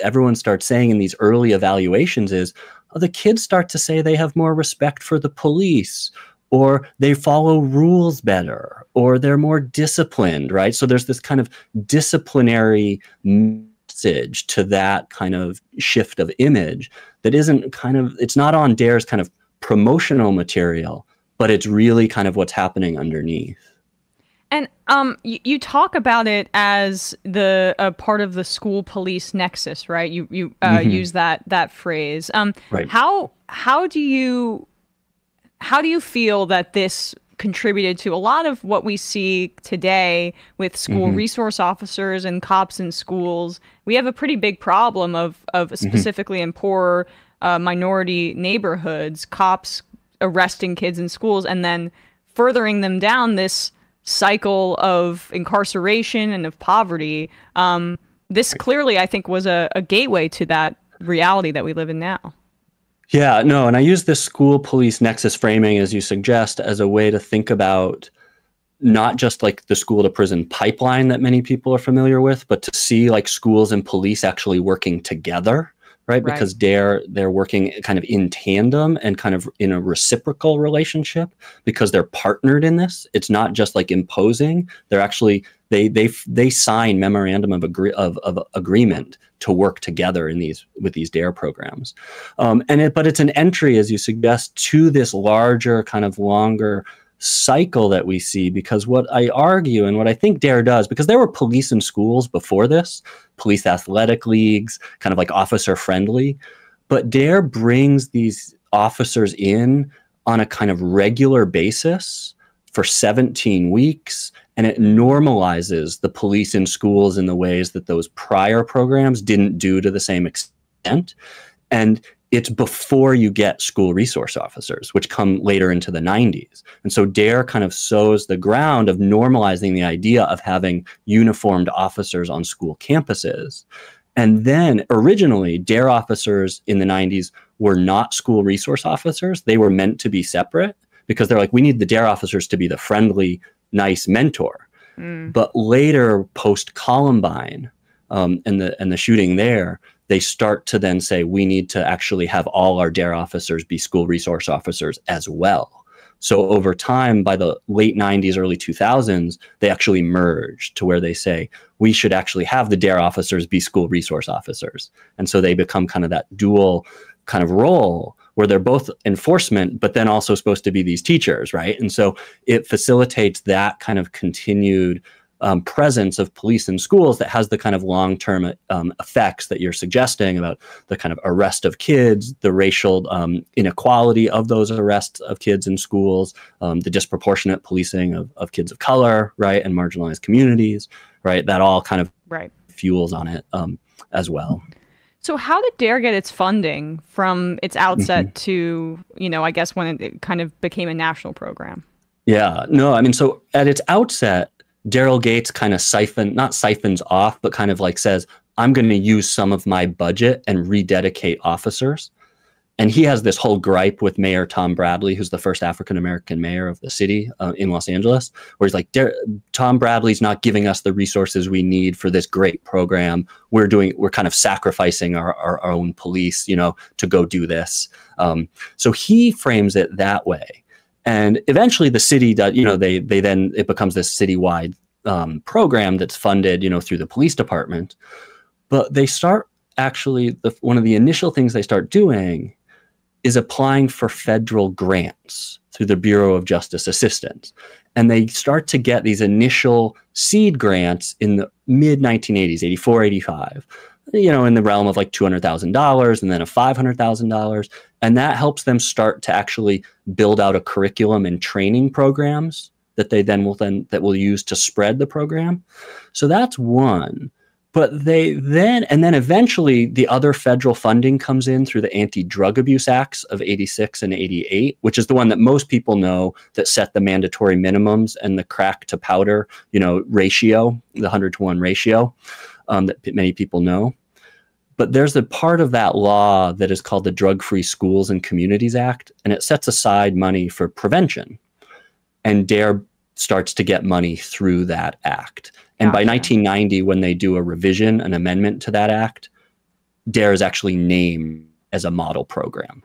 everyone starts saying in these early evaluations is oh, the kids start to say they have more respect for the police or they follow rules better or they're more disciplined right so there's this kind of disciplinary message to that kind of shift of image that isn't kind of it's not on dare's kind of promotional material but it's really kind of what's happening underneath and um, you, you, talk about it as the a part of the school police nexus, right? You you uh, mm-hmm. use that that phrase. Um, right. How how do you how do you feel that this contributed to a lot of what we see today with school mm-hmm. resource officers and cops in schools? We have a pretty big problem of of mm-hmm. specifically mm-hmm. in poor uh, minority neighborhoods, cops arresting kids in schools and then furthering them down this cycle of incarceration and of poverty. Um, this clearly, I think, was a, a gateway to that reality that we live in now. Yeah, no, and I use this school police nexus framing, as you suggest, as a way to think about not just like the school to prison pipeline that many people are familiar with, but to see like schools and police actually working together right? right? Because they're they're working kind of in tandem and kind of in a reciprocal relationship because they're partnered in this. It's not just like imposing. They're actually they they they sign memorandum of agree of, of agreement to work together in these with these dare programs. Um, and it but it's an entry as you suggest to this larger kind of longer cycle that we see because what I argue and what I think DARE does, because there were police in schools before this, police athletic leagues, kind of like officer friendly, but DARE brings these officers in on a kind of regular basis for 17 weeks and it normalizes the police in schools in the ways that those prior programs didn't do to the same extent And it's before you get school resource officers, which come later into the 90s. And so DARE kind of sows the ground of normalizing the idea of having uniformed officers on school campuses. And then originally, DARE officers in the 90s were not school resource officers. They were meant to be separate because they're like, we need the DARE officers to be the friendly, nice mentor. Mm. But later, post Columbine um, and the and the shooting there, they start to then say we need to actually have all our DARE officers be school resource officers as well. So over time, by the late 90s, early 2000s, they actually merged to where they say we should actually have the DARE officers be school resource officers. And so they become kind of that dual kind of role where they're both enforcement, but then also supposed to be these teachers, right? And so it facilitates that kind of continued um, presence of police in schools that has the kind of long-term um, effects that you're suggesting about the kind of arrest of kids, the racial um, inequality of those arrests of kids in schools, um, the disproportionate policing of, of kids of color, right, and marginalized communities, right. That all kind of right. fuels on it um, as well. So how did Dare get its funding from its outset mm-hmm. to, you know, I guess when it kind of became a national program? Yeah, no, I mean, so at its outset, Daryl Gates kind of siphon, not siphons off, but kind of like says, I'm going to use some of my budget and rededicate officers. And he has this whole gripe with Mayor Tom Bradley, who's the first African American mayor of the city uh, in Los Angeles, where he's like, Tom Bradley's not giving us the resources we need for this great program. We're doing, we're kind of sacrificing our, our, own police, you know, to go do this. Um, so he frames it that way. And eventually the city does, you know, they they then it becomes this citywide um, program that's funded, you know, through the police department. But they start actually the one of the initial things they start doing is applying for federal grants through the Bureau of Justice Assistance. And they start to get these initial seed grants in the mid 1980s, 84, 85 you know, in the realm of like $200,000 and then a $500,000. And that helps them start to actually build out a curriculum and training programs that they then will then that will use to spread the program. So that's one. But they then and then eventually the other federal funding comes in through the Anti-Drug Abuse Acts of 86 and 88, which is the one that most people know that set the mandatory minimums and the crack to powder, you know, ratio, the 100 to 1 ratio um, that many people know. But there's a part of that law that is called the Drug Free Schools and Communities Act, and it sets aside money for prevention. And DARE starts to get money through that act. And gotcha. by 1990, when they do a revision, an amendment to that act, DARE is actually named as a model program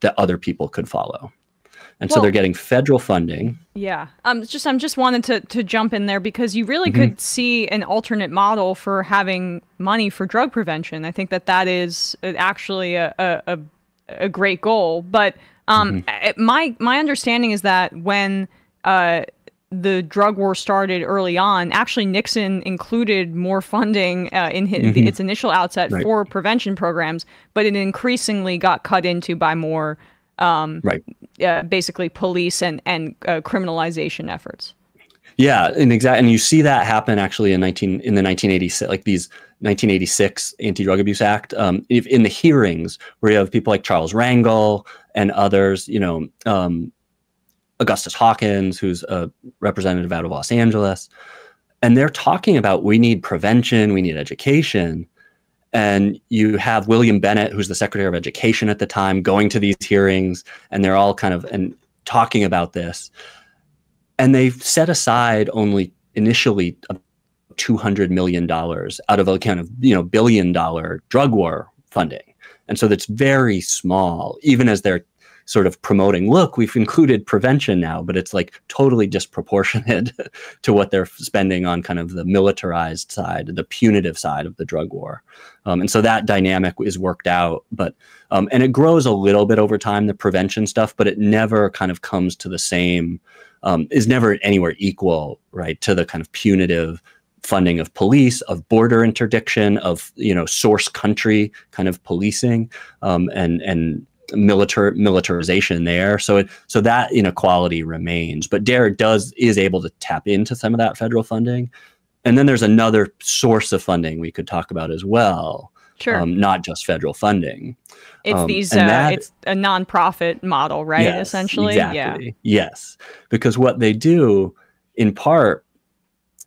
that other people could follow and well, so they're getting federal funding. Yeah, um, just I'm just wanted to to jump in there because you really mm-hmm. could see an alternate model for having money for drug prevention. I think that that is uh, actually a a, a great goal. But um, mm-hmm. my my understanding is that when uh, the drug war started early on, actually Nixon included more funding uh, in his, mm-hmm. its initial outset right. for prevention programs, but it increasingly got cut into by more um, right. Uh, basically police and and uh, criminalization efforts. Yeah, and exactly, and you see that happen actually in nineteen in the nineteen eighty six, like these 1986 Anti-Drug Abuse Act. Um, if, in the hearings where you have people like Charles Rangel and others, you know, um, Augustus Hawkins, who's a representative out of Los Angeles, and they're talking about we need prevention, we need education, and you have William Bennett, who's the Secretary of Education at the time, going to these hearings, and they're all kind of and talking about this. And they've set aside only initially $200 million out of a kind of you know billion dollar drug war funding. And so that's very small, even as they're sort of promoting, look, we've included prevention now, but it's like totally disproportionate to what they're spending on kind of the militarized side, the punitive side of the drug war. Um, and so that dynamic is worked out, but um, and it grows a little bit over time, the prevention stuff, but it never kind of comes to the same, um, is never anywhere equal, right, to the kind of punitive funding of police, of border interdiction, of you know source country kind of policing, um, and and militar militarization there. So it, so that inequality remains. But DARE does is able to tap into some of that federal funding. And then there's another source of funding we could talk about as well, Sure. um, not just federal funding. It's Um, these. Uh, that- it's a nonprofit model, right? Yes, Essentially. Yeah. Yes. Because what they do in part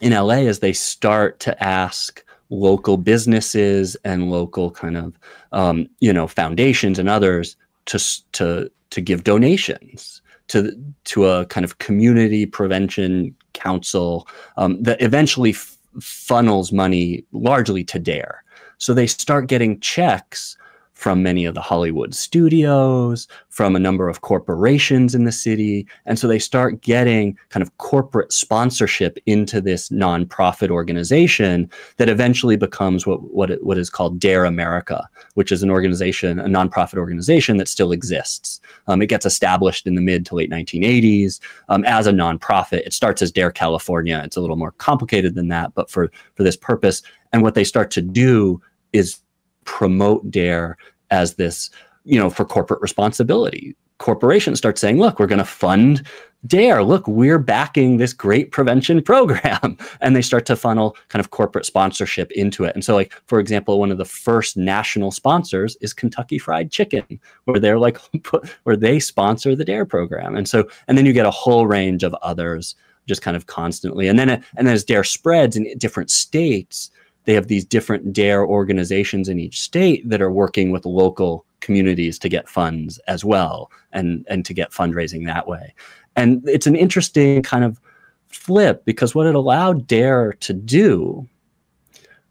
in LA is they start to ask local businesses and local kind of um, you know foundations and others to to to give donations to to a kind of community prevention council um, that eventually funnels money largely to Dare. So they start getting checks from many of the Hollywood studios, from a number of corporations in the city. And so they start getting kind of corporate sponsorship into this nonprofit organization that eventually becomes what, what, what is called Dare America, which is an organization, a nonprofit organization that still exists. Um, it gets established in the mid to late 1980s um, as a nonprofit. It starts as Dare California. It's a little more complicated than that, but for, for this purpose. And what they start to do is promote Dare as this, you know, for corporate responsibility. Corporations start saying, look, we're going to fund Dare. Look, we're backing this great prevention program. and they start to funnel kind of corporate sponsorship into it. And so, like, for example, one of the first national sponsors is Kentucky Fried Chicken, where they're like, where they sponsor the Dare program. And so, and then you get a whole range of others just kind of constantly. And then, and then as Dare spreads in different states, they have these different dare organizations in each state that are working with local communities to get funds as well and and to get fundraising that way. And it's an interesting kind of flip because what it allowed dare to do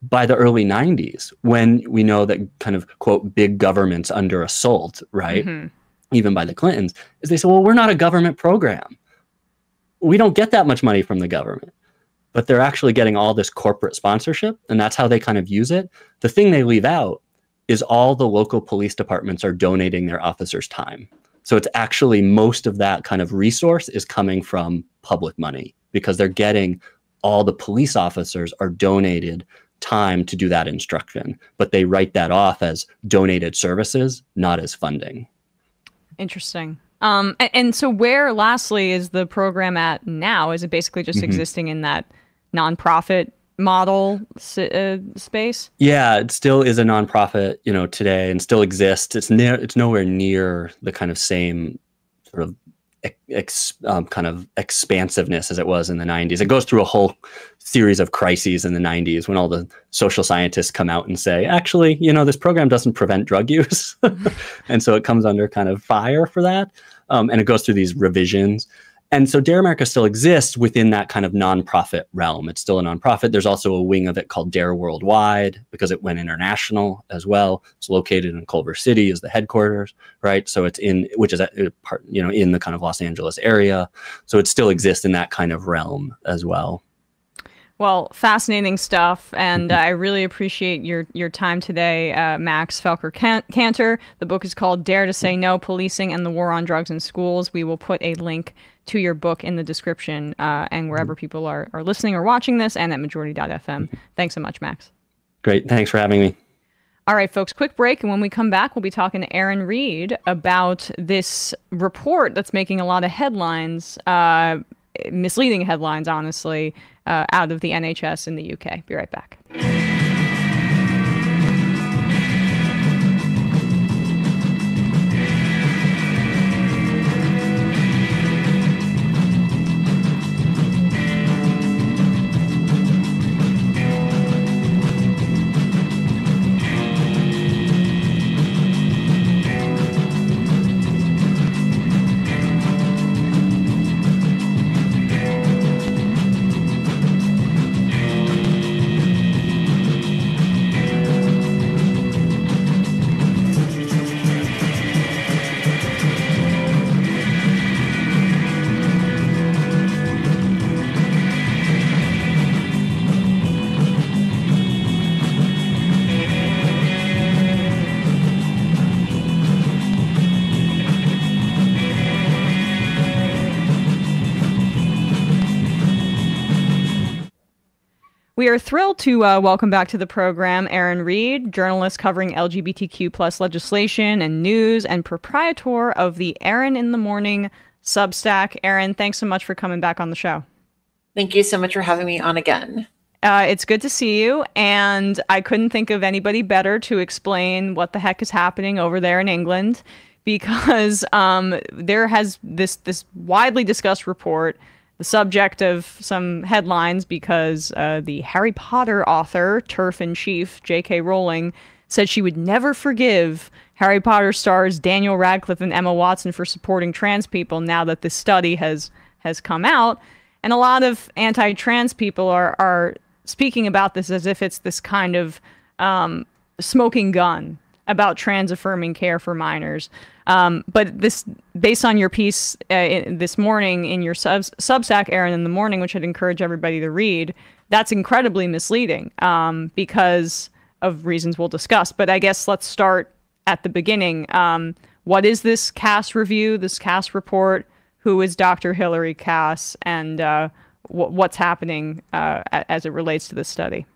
by the early 90s when we know that kind of quote big government's under assault right Mhm. even by the clintons is they say well we're not a government program. We don't get that much money from the government but they're actually getting all this corporate sponsorship and that's how they kind of use it the thing they leave out is all the local police departments are donating their officers time so it's actually most of that kind of resource is coming from public money because they're getting all the police officers are donated time to do that instruction but they write that off as donated services not as funding Interesting. Um, and, and so where, lastly, is the program at now? Is it basically just Mhm. existing in that nonprofit model s- uh, space? Yeah, it still is a nonprofit, you know, today and still exists. It's near, it's nowhere near the kind of same sort of ex, um, kind of expansiveness as it was in the 90s. It goes through a whole series of crises in the 90s when all the social scientists come out and say, actually, you know, this program doesn't prevent drug use. and so it comes under kind of fire for that. Um, and it goes through these revisions. And so Dare America still exists within that kind of nonprofit realm. It's still a nonprofit. There's also a wing of it called Dare Worldwide because it went international as well. It's located in Culver City as the headquarters, right? So it's in which is a, part, you know, in the kind of Los Angeles area. So it still exists in that kind of realm as well. Well, fascinating stuff, and uh, Mm-hmm. I really appreciate your your time today, uh, Max Felker Can- Kantor. The book is called "Dare to Say No: Policing and the War on Drugs in Schools." We will put a link to your book in the description uh, and wherever Mm-hmm. people are, are listening or watching this, and at Majority.fm. Thanks so much, Max. Great. Thanks for having me. All right, folks, quick break. And when we come back, we'll be talking to Erin Reed about this report that's making a lot of headlines, uh, misleading headlines, honestly, uh, out of the NHS in the UK. Be right back. Are thrilled to uh, welcome back to the program Erin Reed, journalist covering LGBTQ plus legislation and news, and proprietor of the Erin in the Morning Substack. Erin, thanks so much for coming back on the show. Thank you so much for having me on again. Uh, it's good to see you, and I couldn't think of anybody better to explain what the heck is happening over there in England, because um, there has this this widely discussed report, the subject of some headlines, because uh, the Harry Potter author, TERF in chief J.K. Rowling, said she would never forgive Harry Potter stars Daniel Radcliffe and Emma Watson for supporting trans people. Now that this study has has come out, and a lot of anti-trans people are are speaking about this as if it's this kind of um, smoking gun about trans affirming care for minors. Um, but this, based on your piece uh, in, this morning in your sub, Substack, Erin, in the morning, which I'd encourage everybody to read, that's incredibly misleading um, because of reasons we'll discuss. But I guess let's start at the beginning. Um, what is this Cass review, this Cass report? Who is Dr. Hilary Cass? And uh, what's happening uh, as it relates to this study.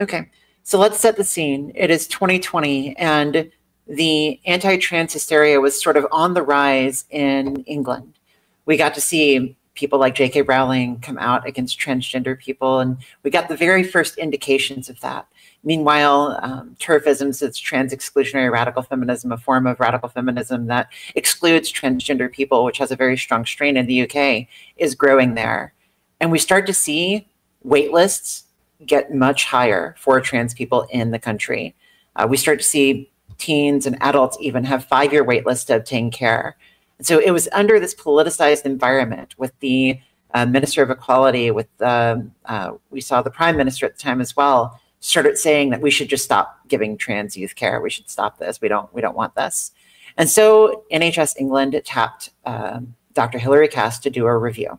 Okay, so let's set the scene. It is 2020, and the anti trans hysteria was sort of on the rise in England. We got to see people like J.K. Rowling come out against transgender people, and we got the very first indications of that. Meanwhile, um, TERFism is trans exclusionary radical feminism, a form of radical feminism that excludes transgender people, which has a very strong strain in the UK, is growing there. And we start to see wait lists get much higher for trans people in the country. Uh, we start to see teens and adults even have five year wait lists to obtain care. And so it was under this politicized environment with the uh, Minister of Equality, with the, uh, we saw the Prime Minister at the time as well, started saying that we should just stop giving trans youth care. We should stop this. We don't, we don't want this. And so NHS England tapped um, Dr. Hilary Cass to do a review.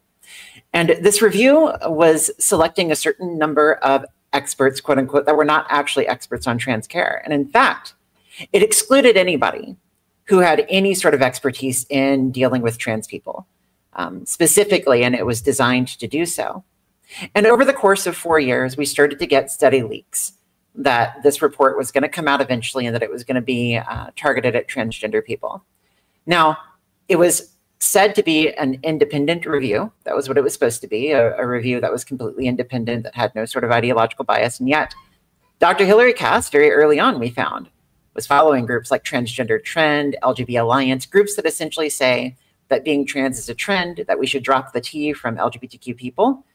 And this review was selecting a certain number of experts, quote unquote, that were not actually experts on trans care. And in fact, it excluded anybody who had any sort of expertise in dealing with trans people um, specifically, and it was designed to do so. And over the course of four years, we started to get study leaks that this report was going to come out eventually and that it was going to be uh, targeted at transgender people. Now, it was said to be an independent review. That was what it was supposed to be a, a, review that was completely independent, that had no sort of ideological bias. And yet, Dr. Hilary Cass, very early on, we found, was following groups like Transgender Trend, LGBT Alliance, groups that essentially say that being trans is a trend, that we should drop the T from LGBTQ people.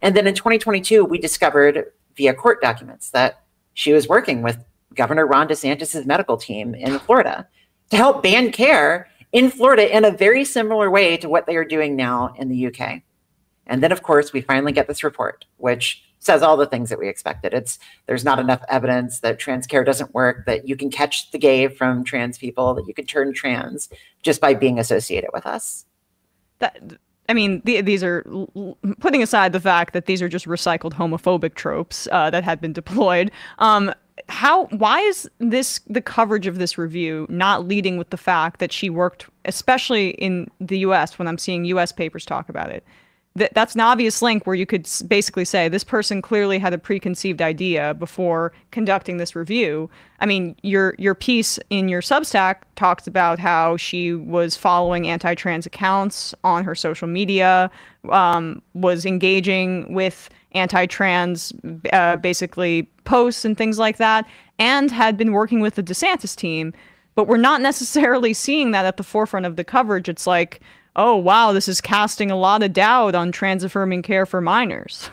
And then in 2022, we discovered via court documents that she was working with Governor Ron DeSantis' medical team in Florida to help ban care in Florida in a very similar way to what they are doing now in the UK. And then, of course, we finally get this report, which says all the things that we expected. It's there's not enough evidence that trans care doesn't work, that you can catch the gay from trans people, that you can turn trans just by being associated with us. That I mean, the, these are putting aside the fact that these are just recycled homophobic tropes uh, that had been deployed. Um, how why is this the coverage of this review not leading with the fact that she worked especially in the US when I'm seeing US papers talk about it that that's an obvious link where you could basically say this person clearly had a preconceived idea before conducting this review. I mean, your your piece in your Substack talks about how she was following anti-trans accounts on her social media, um, was engaging with anti-trans uh, basically posts and things like that, and had been working with the DeSantis team. But we're not necessarily seeing that at the forefront of the coverage. It's like, oh wow, this is casting a lot of doubt on trans affirming care for minors.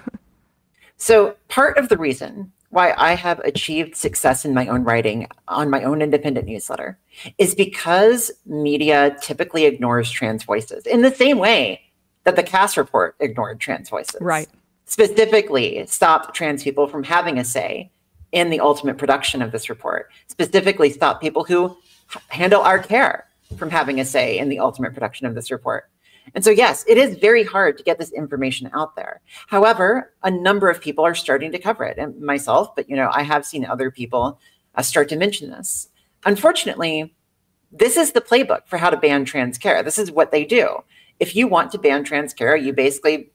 so part of the reason why I have achieved success in my own writing on my own independent newsletter is because media typically ignores trans voices in the same way that the Cass report ignored trans voices. Right specifically stop trans people from having a say in the ultimate production of this report, specifically stop people who handle our care from having a say in the ultimate production of this report. And so, yes, it is very hard to get this information out there. However, a number of people are starting to cover it, and myself, but you know, I have seen other people uh, start to mention this. Unfortunately, this is the playbook for how to ban trans care. This is what they do. If you want to ban trans care, you basically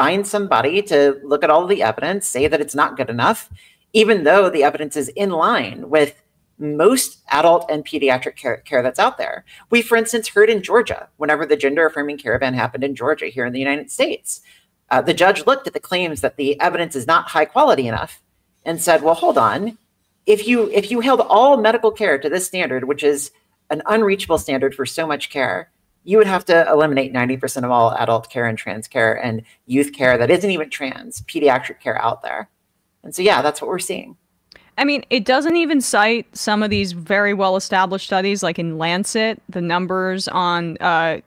find somebody to look at all the evidence, say that it's not good enough, even though the evidence is in line with most adult and pediatric care, care, that's out there. We, for instance, heard in Georgia, whenever the gender affirming care ban happened in Georgia here in the United States, uh, the judge looked at the claims that the evidence is not high quality enough and said, well, hold on. If you if you held all medical care to this standard, which is an unreachable standard for so much care, you would have to eliminate 90% of all adult care and trans care and youth care that isn't even trans, pediatric care out there. And so, yeah, that's what we're seeing. I mean, it doesn't even cite some of these very well established studies, like in Lancet, the numbers on uh,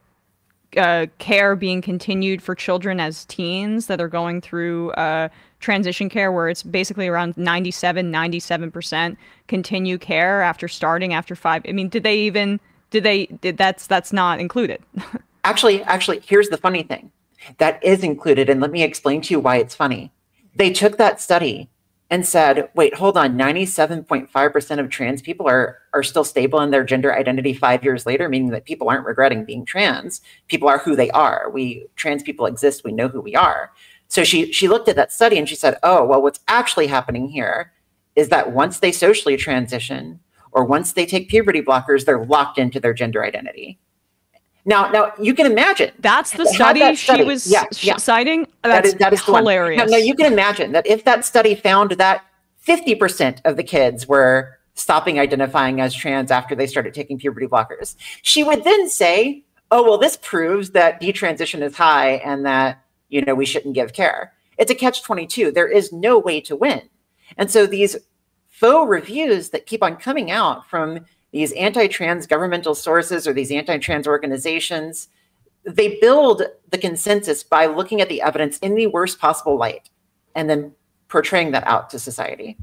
uh, care being continued for children as teens that are going through uh, transition care, where it's basically around 97, 97% continue care after starting after five. I mean, did they even, did they, did that's, that's not included. actually, actually, here's the funny thing that is included. And let me explain to you why it's funny. They took that study and said, wait, hold on, 97.5% of trans people are, are still stable in their gender identity five years later, meaning that people aren't regretting being trans. People are who they are. We trans people exist, we know who we are. So she she looked at that study and she said, oh, well, what's actually happening here is that once they socially transition or once they take puberty blockers, they're locked into their gender identity. Now, now you can imagine that's the study, that study. she was yeah, yeah. citing. That's that is, that is hilarious. Now, now, you can imagine that if that study found that 50% of the kids were stopping identifying as trans after they started taking puberty blockers, she would then say, "Oh, well, this proves that detransition is high and that you know we shouldn't give care." It's a catch 22. There is no way to win, and so these faux reviews that keep on coming out from these anti-trans governmental sources or these anti-trans organizations, they build the consensus by looking at the evidence in the worst possible light and then portraying that out to society.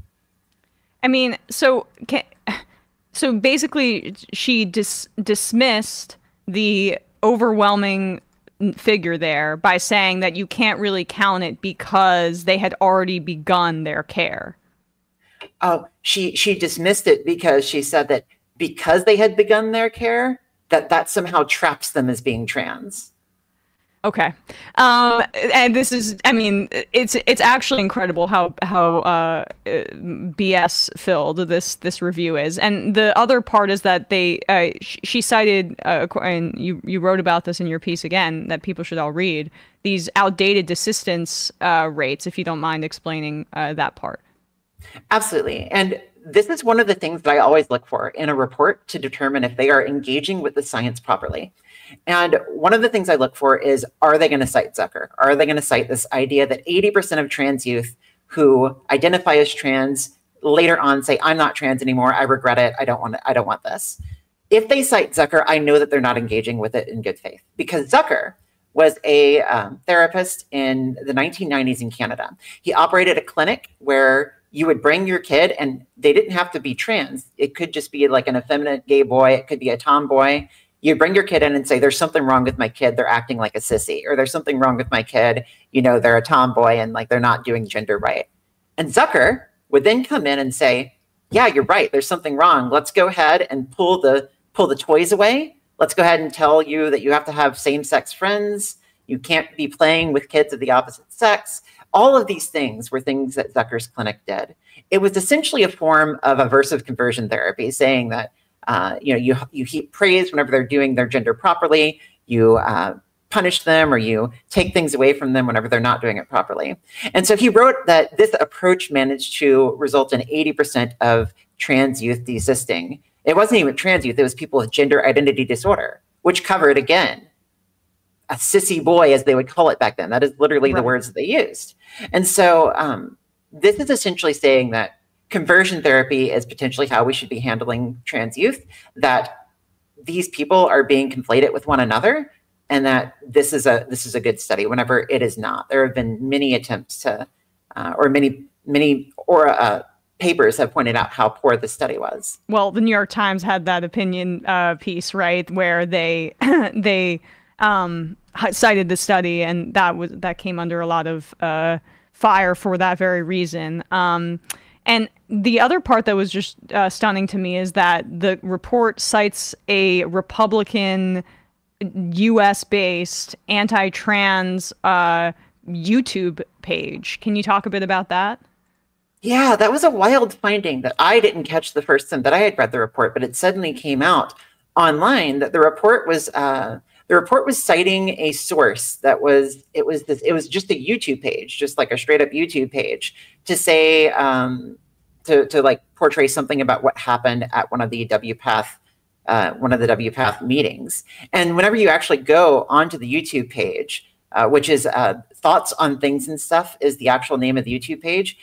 I mean, so can, so basically she dis- dismissed the overwhelming figure there by saying that you can't really count it because they had already begun their care. Oh, she she dismissed it because she said that because they had begun their care, that that somehow traps them as being trans. Okay, um, and this is, I mean, it's it's actually incredible how how uh, BS filled this this review is, and the other part is that they uh, she cited, uh, and you you wrote about this in your piece again that people should all read these outdated desistance uh, rates. If you don't mind explaining uh, that part. Absolutely, and this is one of the things that I always look for in a report to determine if they are engaging with the science properly. And one of the things I look for is are they going to cite Zucker? Are they going to cite this idea that 80% of trans youth who identify as trans later on say, I'm not trans anymore. I regret it. I don't want it. I don't want this. If they cite Zucker, I know that they're not engaging with it in good faith because Zucker was a um, therapist in the 1990s in Canada. He operated a clinic where you would bring your kid and they didn't have to be trans. It could just be like an effeminate gay boy. It could be a tomboy. You'd bring your kid in and say, there's something wrong with my kid. They're acting like a sissy or there's something wrong with my kid. You know, they're a tomboy and like they're not doing gender right. And Zucker would then come in and say, yeah, you're right. There's something wrong. Let's go ahead and pull the pull the toys away. Let's go ahead and tell you that you have to have same-sex friends. You can't be playing with kids of the opposite sex all of these things were things that Zucker's clinic did. It was essentially a form of aversive conversion therapy, saying that uh, you know you you heap praise whenever they're doing their gender properly. You uh, punish them or you take things away from them whenever they're not doing it properly. And so he wrote that this approach managed to result in 80% of trans youth desisting. It wasn't even trans youth, it was people with gender identity disorder, which covered again a sissy boy, as they would call it back then. That is literally right. the words that they used. And so um, this is essentially saying that conversion therapy is potentially how we should be handling trans youth, that these people are being conflated with one another and that this is a this is a good study whenever it is not. There have been many attempts to uh, or many many or uh, papers have pointed out how poor the study was. Well, the New York Times had that opinion uh, piece, right, where they they um, cited the study, and that was that came under a lot of uh, fire for that very reason. Um, and the other part that was just uh, stunning to me is that the report cites a Republican, U.S.-based anti-trans uh, YouTube page. Can you talk a bit about that? Yeah, that was a wild finding that I didn't catch the first time that I had read the report, but it suddenly came out online that the report was uh, the report was citing a source that was it was this it was just a YouTube page, just like a straight up YouTube page, to say um, to to like portray something about what happened at one of the WPATH uh, one of the WPATH meetings. And whenever you actually go onto the YouTube page, uh, which is uh, thoughts on things and stuff, is the actual name of the YouTube page.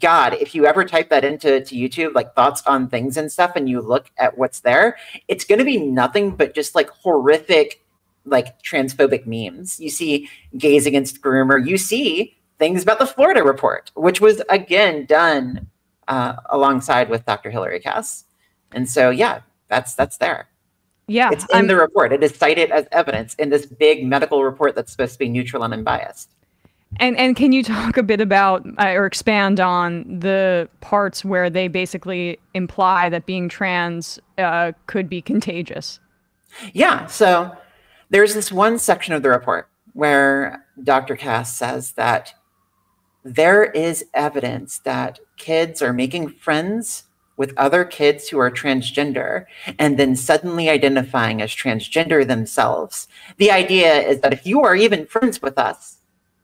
God, if you ever type that into to YouTube, like thoughts on things and stuff, and you look at what's there, it's going to be nothing but just like horrific, like transphobic memes. You see gays against groomer. You see things about the Florida report, which was again done uh, alongside with Dr. Hilary Cass. And so, yeah, that's that's there. Yeah, it's in I'm, the report. It is cited as evidence in this big medical report that's supposed to be neutral and unbiased. And and can you talk a bit about uh, or expand on the parts where they basically imply that being trans uh, could be contagious? Yeah. So there's this one section of the report where Dr. Cass says that there is evidence that kids are making friends with other kids who are transgender and then suddenly identifying as transgender themselves. The idea is that if you are even friends with us,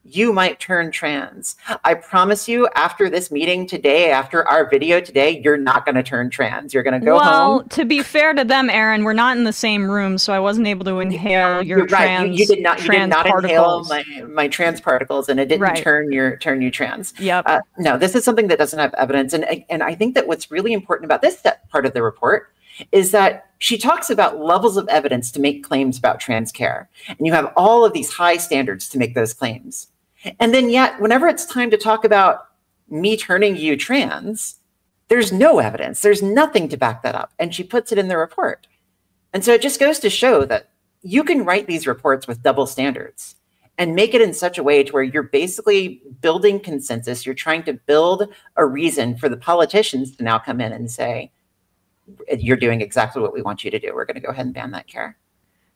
you might turn trans. I promise you, after this meeting today, after our video today, you're not going to turn trans. You're going to go well, home. Well, to be fair to them, Erin, we're not in the same room, so I wasn't able to inhale your you're trans. Right. You, you did not. You did not particles. inhale my, my trans particles, and it didn't right. turn your turn you trans. Yep. Uh, no, this is something that doesn't have evidence, and and I think that what's really important about this part of the report is that she talks about levels of evidence to make claims about trans care, and you have all of these high standards to make those claims. And then yet, whenever it's time to talk about me turning you trans, there's no evidence. There's nothing to back that up. And she puts it in the report. And so it just goes to show that you can write these reports with double standards and make it in such a way to where you're basically building consensus. You're trying to build a reason for the politicians to now come in and say, you're doing exactly what we want you to do. We're going to go ahead and ban that care.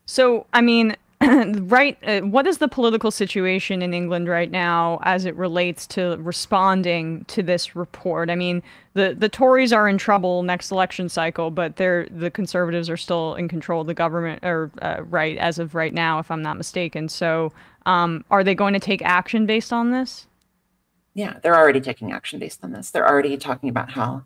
So, I mean, right uh, what is the political situation in England right now as it relates to responding to this report? I mean the the tories are in trouble next election cycle but they're the conservatives are still in control of the government or uh, right as of right now if i'm not mistaken. So um, are they going to take action based on this? Yeah they're already taking action based on this. They're already talking about how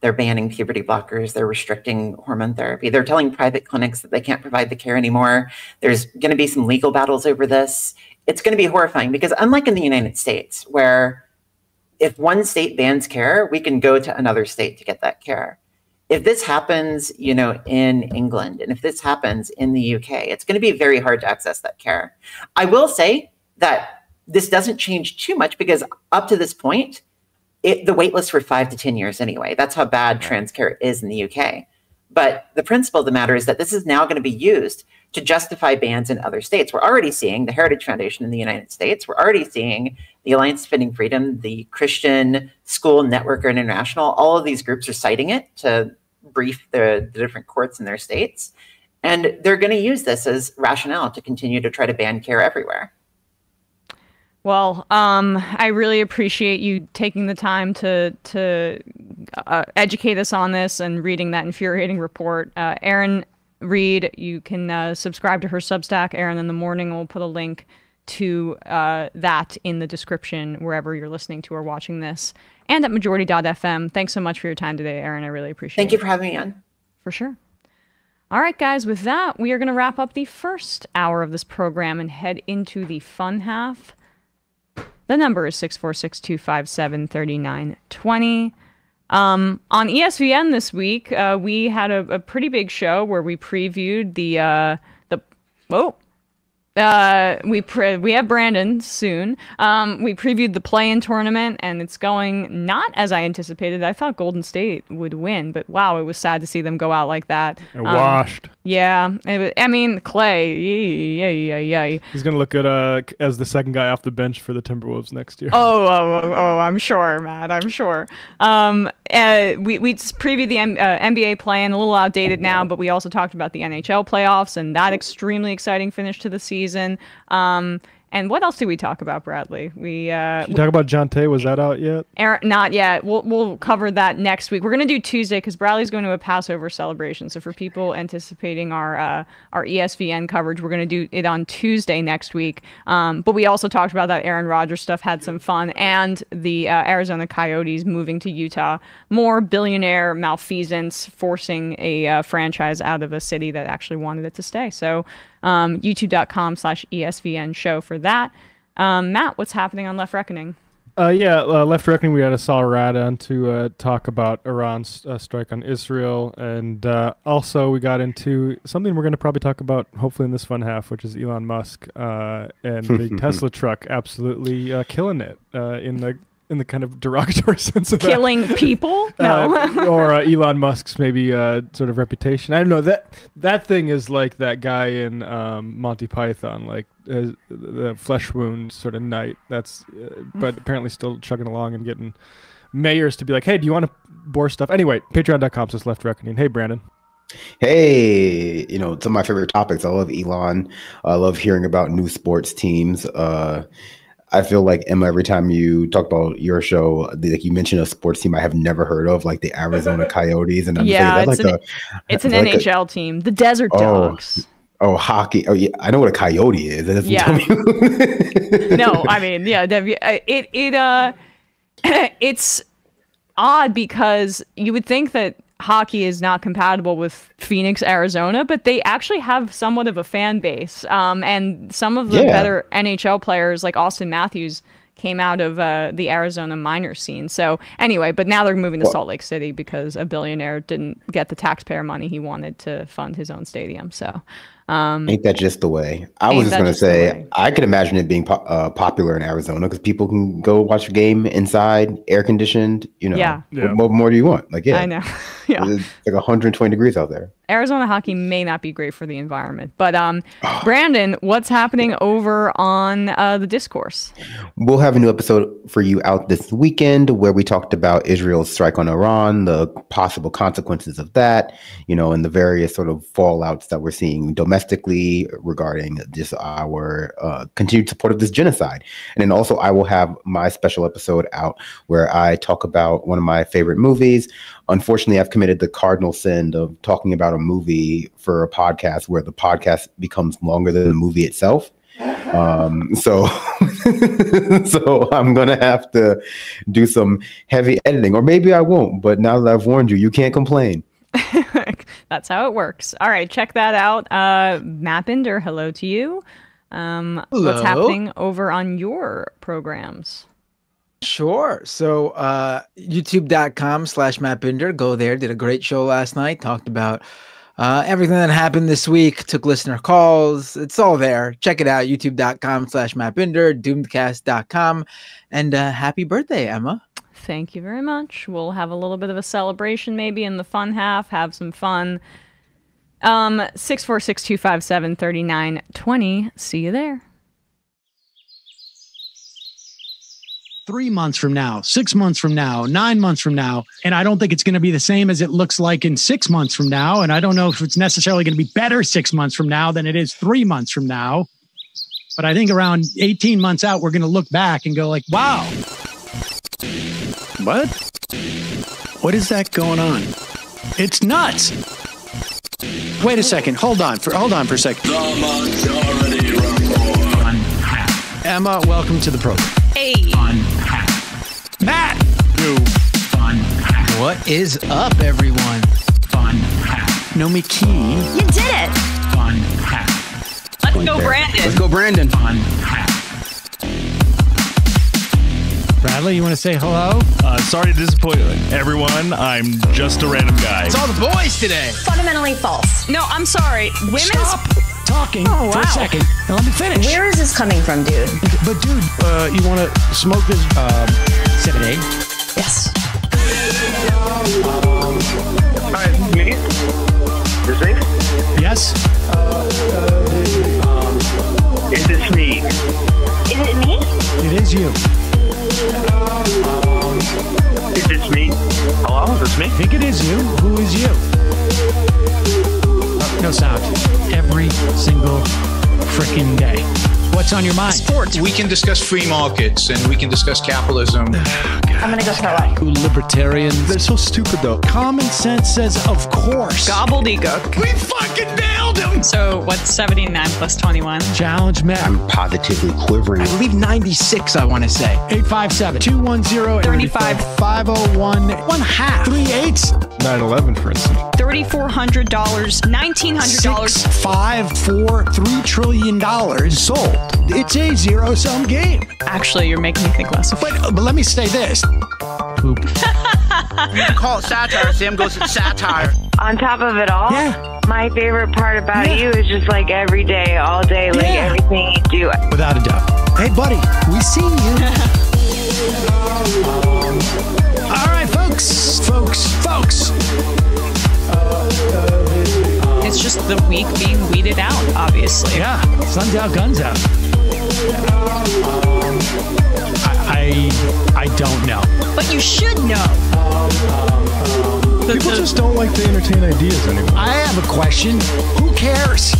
they're banning puberty blockers. They're restricting hormone therapy. They're telling private clinics that they can't provide the care anymore. There's going to be some legal battles over this. It's going to be horrifying because, unlike in the United States, where if one state bans care, we can go to another state to get that care. If this happens, you know, in England, and if this happens in the UK, it's going to be very hard to access that care. I will say that this doesn't change too much because up to this point, it, the wait list for five to 10 years anyway. That's how bad trans care is in the UK. But the principle of the matter is that this is now going to be used to justify bans in other states. We're already seeing the Heritage Foundation in the United States. We're already seeing the Alliance Defending Freedom, the Christian School Network International. All of these groups are citing it to brief the, the different courts in their states. And they're going to use this as rationale to continue to try to ban care everywhere. Well, um, I really appreciate you taking the time to to uh, educate us on this and reading that infuriating report. Uh, Erin Reed, you can uh, subscribe to her Substack. Erin in the morning. We'll put a link to uh, that in the description wherever you're listening to or watching this, and at majority.fm. Thanks so much for your time today, Erin. I really appreciate Thank it. Thank you for having me on. For sure. All right, guys, with that, we are going to wrap up the first hour of this program and head into the fun half. The number is 646 257 3920. Um, on ESVN this week, uh, we had a, a, pretty big show where we previewed the uh, the whoa uh, we pre- we have Brandon soon. Um, we previewed the play-in tournament, and it's going not as I anticipated. I thought Golden State would win, but wow, it was sad to see them go out like that. Um, washed. Yeah, I mean Klay. Yeah, yeah, yeah. He's gonna look good uh, as the second guy off the bench for the Timberwolves next year. Oh, oh, oh, oh I'm sure, Matt. I'm sure. Um, uh, we we previewed the M- uh, NBA play-in, a little outdated now, but we also talked about the NHL playoffs and that extremely exciting finish to the season season. Um, And what else did we talk about, Bradley? We uh, talk about Jontay? Was that out yet? Aaron, not yet. We'll we'll cover that next week. We're gonna do Tuesday because Bradley's going to a Passover celebration. So for people anticipating our uh, our ESVN coverage, we're gonna do it on Tuesday next week. Um, but we also talked about that Aaron Rodgers stuff, had some fun, and the uh, Arizona Coyotes moving to Utah. More billionaire malfeasance forcing a uh, franchise out of a city that actually wanted it to stay. So um, youtube.com slash ESVN show for that. Um, Matt, what's happening on Left Reckoning? Uh, yeah, uh, Left Reckoning, we had Assal Rad on to uh, talk about Iran's uh, strike on Israel. And uh, also, we got into something we're going to probably talk about, hopefully, in this fun half, which is Elon Musk uh, and the Tesla truck absolutely uh, killing it uh, in the in the kind of derogatory sense of that. Killing people? No. Uh, or uh, Elon Musk's maybe uh, sort of reputation. I don't know that that thing is like that guy in um, Monty Python, like uh, the flesh wound sort of knight. That's, uh, but apparently still chugging along and getting mayors to be like, hey, do you want to bore stuff? Anyway, Patreon.com says Left Reckoning. Hey, Brandon. Hey, you know, some of my favorite topics. I love Elon. I love hearing about new sports teams. Uh, I feel like Emma, every time you talk about your show, like you mention a sports team I have never heard of, like the Arizona Coyotes, and I'm yeah, saying it's that's an, like a it's an like a- NHL team, the Desert Oh, Dogs. oh, hockey. Oh, yeah, I know what a coyote is. Yeah. tell me- no, I mean, yeah, it it uh, it's odd because you would think that hockey is not compatible with Phoenix, Arizona, but they actually have somewhat of a fan base. Um, and some of the Yeah. better NHL players, like Auston Matthews, came out of uh, the Arizona minor scene. So anyway, but now they're moving to Salt Lake City because a billionaire didn't get the taxpayer money he wanted to fund his own stadium. So. Um, Ain't that just the way? I was just gonna just say? I could imagine it being po- uh, popular in Arizona because people can go watch a game inside, air conditioned. You know, Yeah. what, Yeah. what more do you want? Like, yeah, I know. yeah. it's like 120 degrees out there. Arizona hockey may not be great for the environment. But um, Brandon, what's happening over on uh, the discourse? We'll have a new episode for you out this weekend where we talked about Israel's strike on Iran, the possible consequences of that, you know, and the various sort of fallouts that we're seeing domestically regarding just our uh, continued support of this genocide. And then also, I will have my special episode out where I talk about one of my favorite movies. Unfortunately, I've committed the cardinal sin of talking about a movie for a podcast where the podcast becomes longer than the movie itself. Um, so, so I'm gonna have to do some heavy editing, or maybe I won't. But now that I've warned you, you can't complain. That's how it works. All right, check that out. Uh, Matt Binder, hello to you. Um, What's happening over on your programs? Sure. So uh youtube.com slash mattbinder. Go there. Did a great show last night. Talked about uh everything that happened this week. Took listener calls. It's all there. Check it out. youtube.com slash mattbinder, doomedcast.com. And uh happy birthday, Emma. Thank you very much. We'll have a little bit of a celebration maybe in the fun half, have some fun. Um, 646-257-3920. See you there. three months from now, six months from now, nine months from now. And I don't think it's going to be the same as it looks like in six months from now. And I don't know if it's necessarily going to be better six months from now than it is three months from now. But I think around 18 months out, we're going to look back and go like, wow. What? What is that going on? It's nuts. Wait a second. Hold on for hold on for a second. Emma, welcome to the program. Hey. Matt. What is up, everyone? Nomiki. You did it. Let's go, Brandon. Let's go, Brandon. Bradley, you want to say hello? Uh, sorry to disappoint everyone. I'm just a random guy. It's all the boys today. Fundamentally false. No, I'm sorry. Women's Stop talking Oh, for a second. Now let me finish. Where is this coming from, dude? But dude, uh, you want to smoke this um, 7A? Yes. Hi, me? This me? Yes. Is this me? Is it me? It is you. Is this me? Hello, is this me? I think it is you. Who is you? No sound. Every single freaking day. What's on your mind? Sports. We can discuss free markets and we can discuss capitalism. I'm gonna go throw up. Who libertarians? They're so stupid though. Common sense says, of course. Gobbledygook. We fucking nailed him. So what's 79 plus 21? Challenge Mac. I'm positively quivering. I believe 96, I want to say. 857 210 35. 501 one half. Three eights. 9/11, for instance. $3,400, $1,900. Six, five, four, three trillion dollars sold. It's a zero sum game. Actually, you're making me think less of But, but let me say this. Poop. Call it satire. Sam goes, it's satire. On top of it all, Yeah. My favorite part about Yeah. you is just like every day, all day, like Yeah. everything you do. Without a doubt. Hey, buddy, we seen you. All right, folks, folks, folks. It's just the weak being weeded out, obviously. Yeah, sun's out, guns out. I, I, I don't know. But you should know. The- People the- just don't like to entertain ideas anymore. I have a question. Who cares?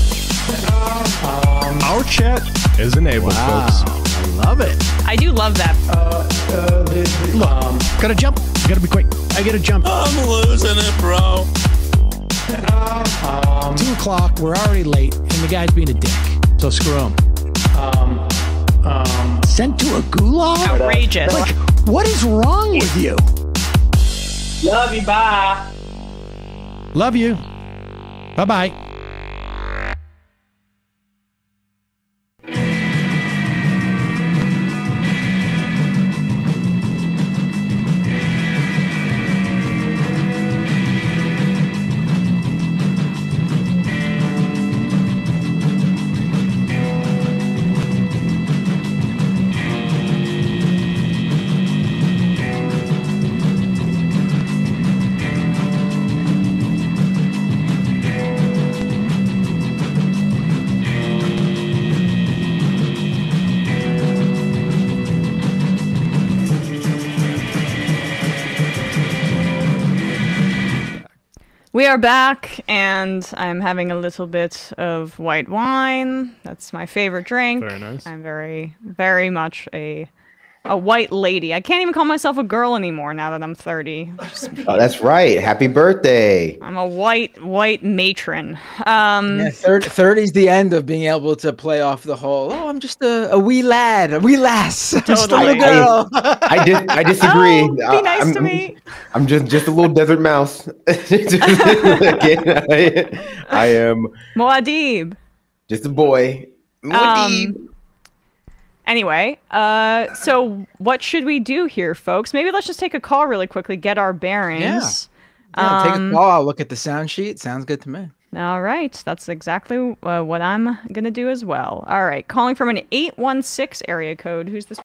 Our chat is enabled, folks. I love it. I do love that. Uh, uh, Look, gotta jump. Gotta be quick. I gotta jump. I'm losing it, bro. Two o'clock. We're already late, and the guy's being a dick. So screw him. Sent to a gulag? Outrageous. Like, what is wrong with you? Love you. Bye. Love you. Bye bye. We are back, and I'm having a little bit of white wine. That's my favorite drink. Very nice. I'm very, very much a a white lady. I can't even call myself a girl anymore now that I'm 30. Oh, that's right. Happy birthday. I'm a white, white matron. Um, Yeah, 30 is the end of being able to play off the whole, oh, I'm just a, a wee lad, a wee lass, just a little girl. I dis- I disagree. Oh, be I- nice I'm, to me. I'm just just a little desert mouse. I, I am Muad'Dib. just a boy. Um, anyway, uh, so what should we do here, folks? Maybe let's just take a call really quickly, get our bearings. Yeah, take a Um, call. I'll look at the sound sheet. Sounds good to me. All right, that's exactly uh, what I'm gonna do as well. All right, calling from an eight one six area code. Who's this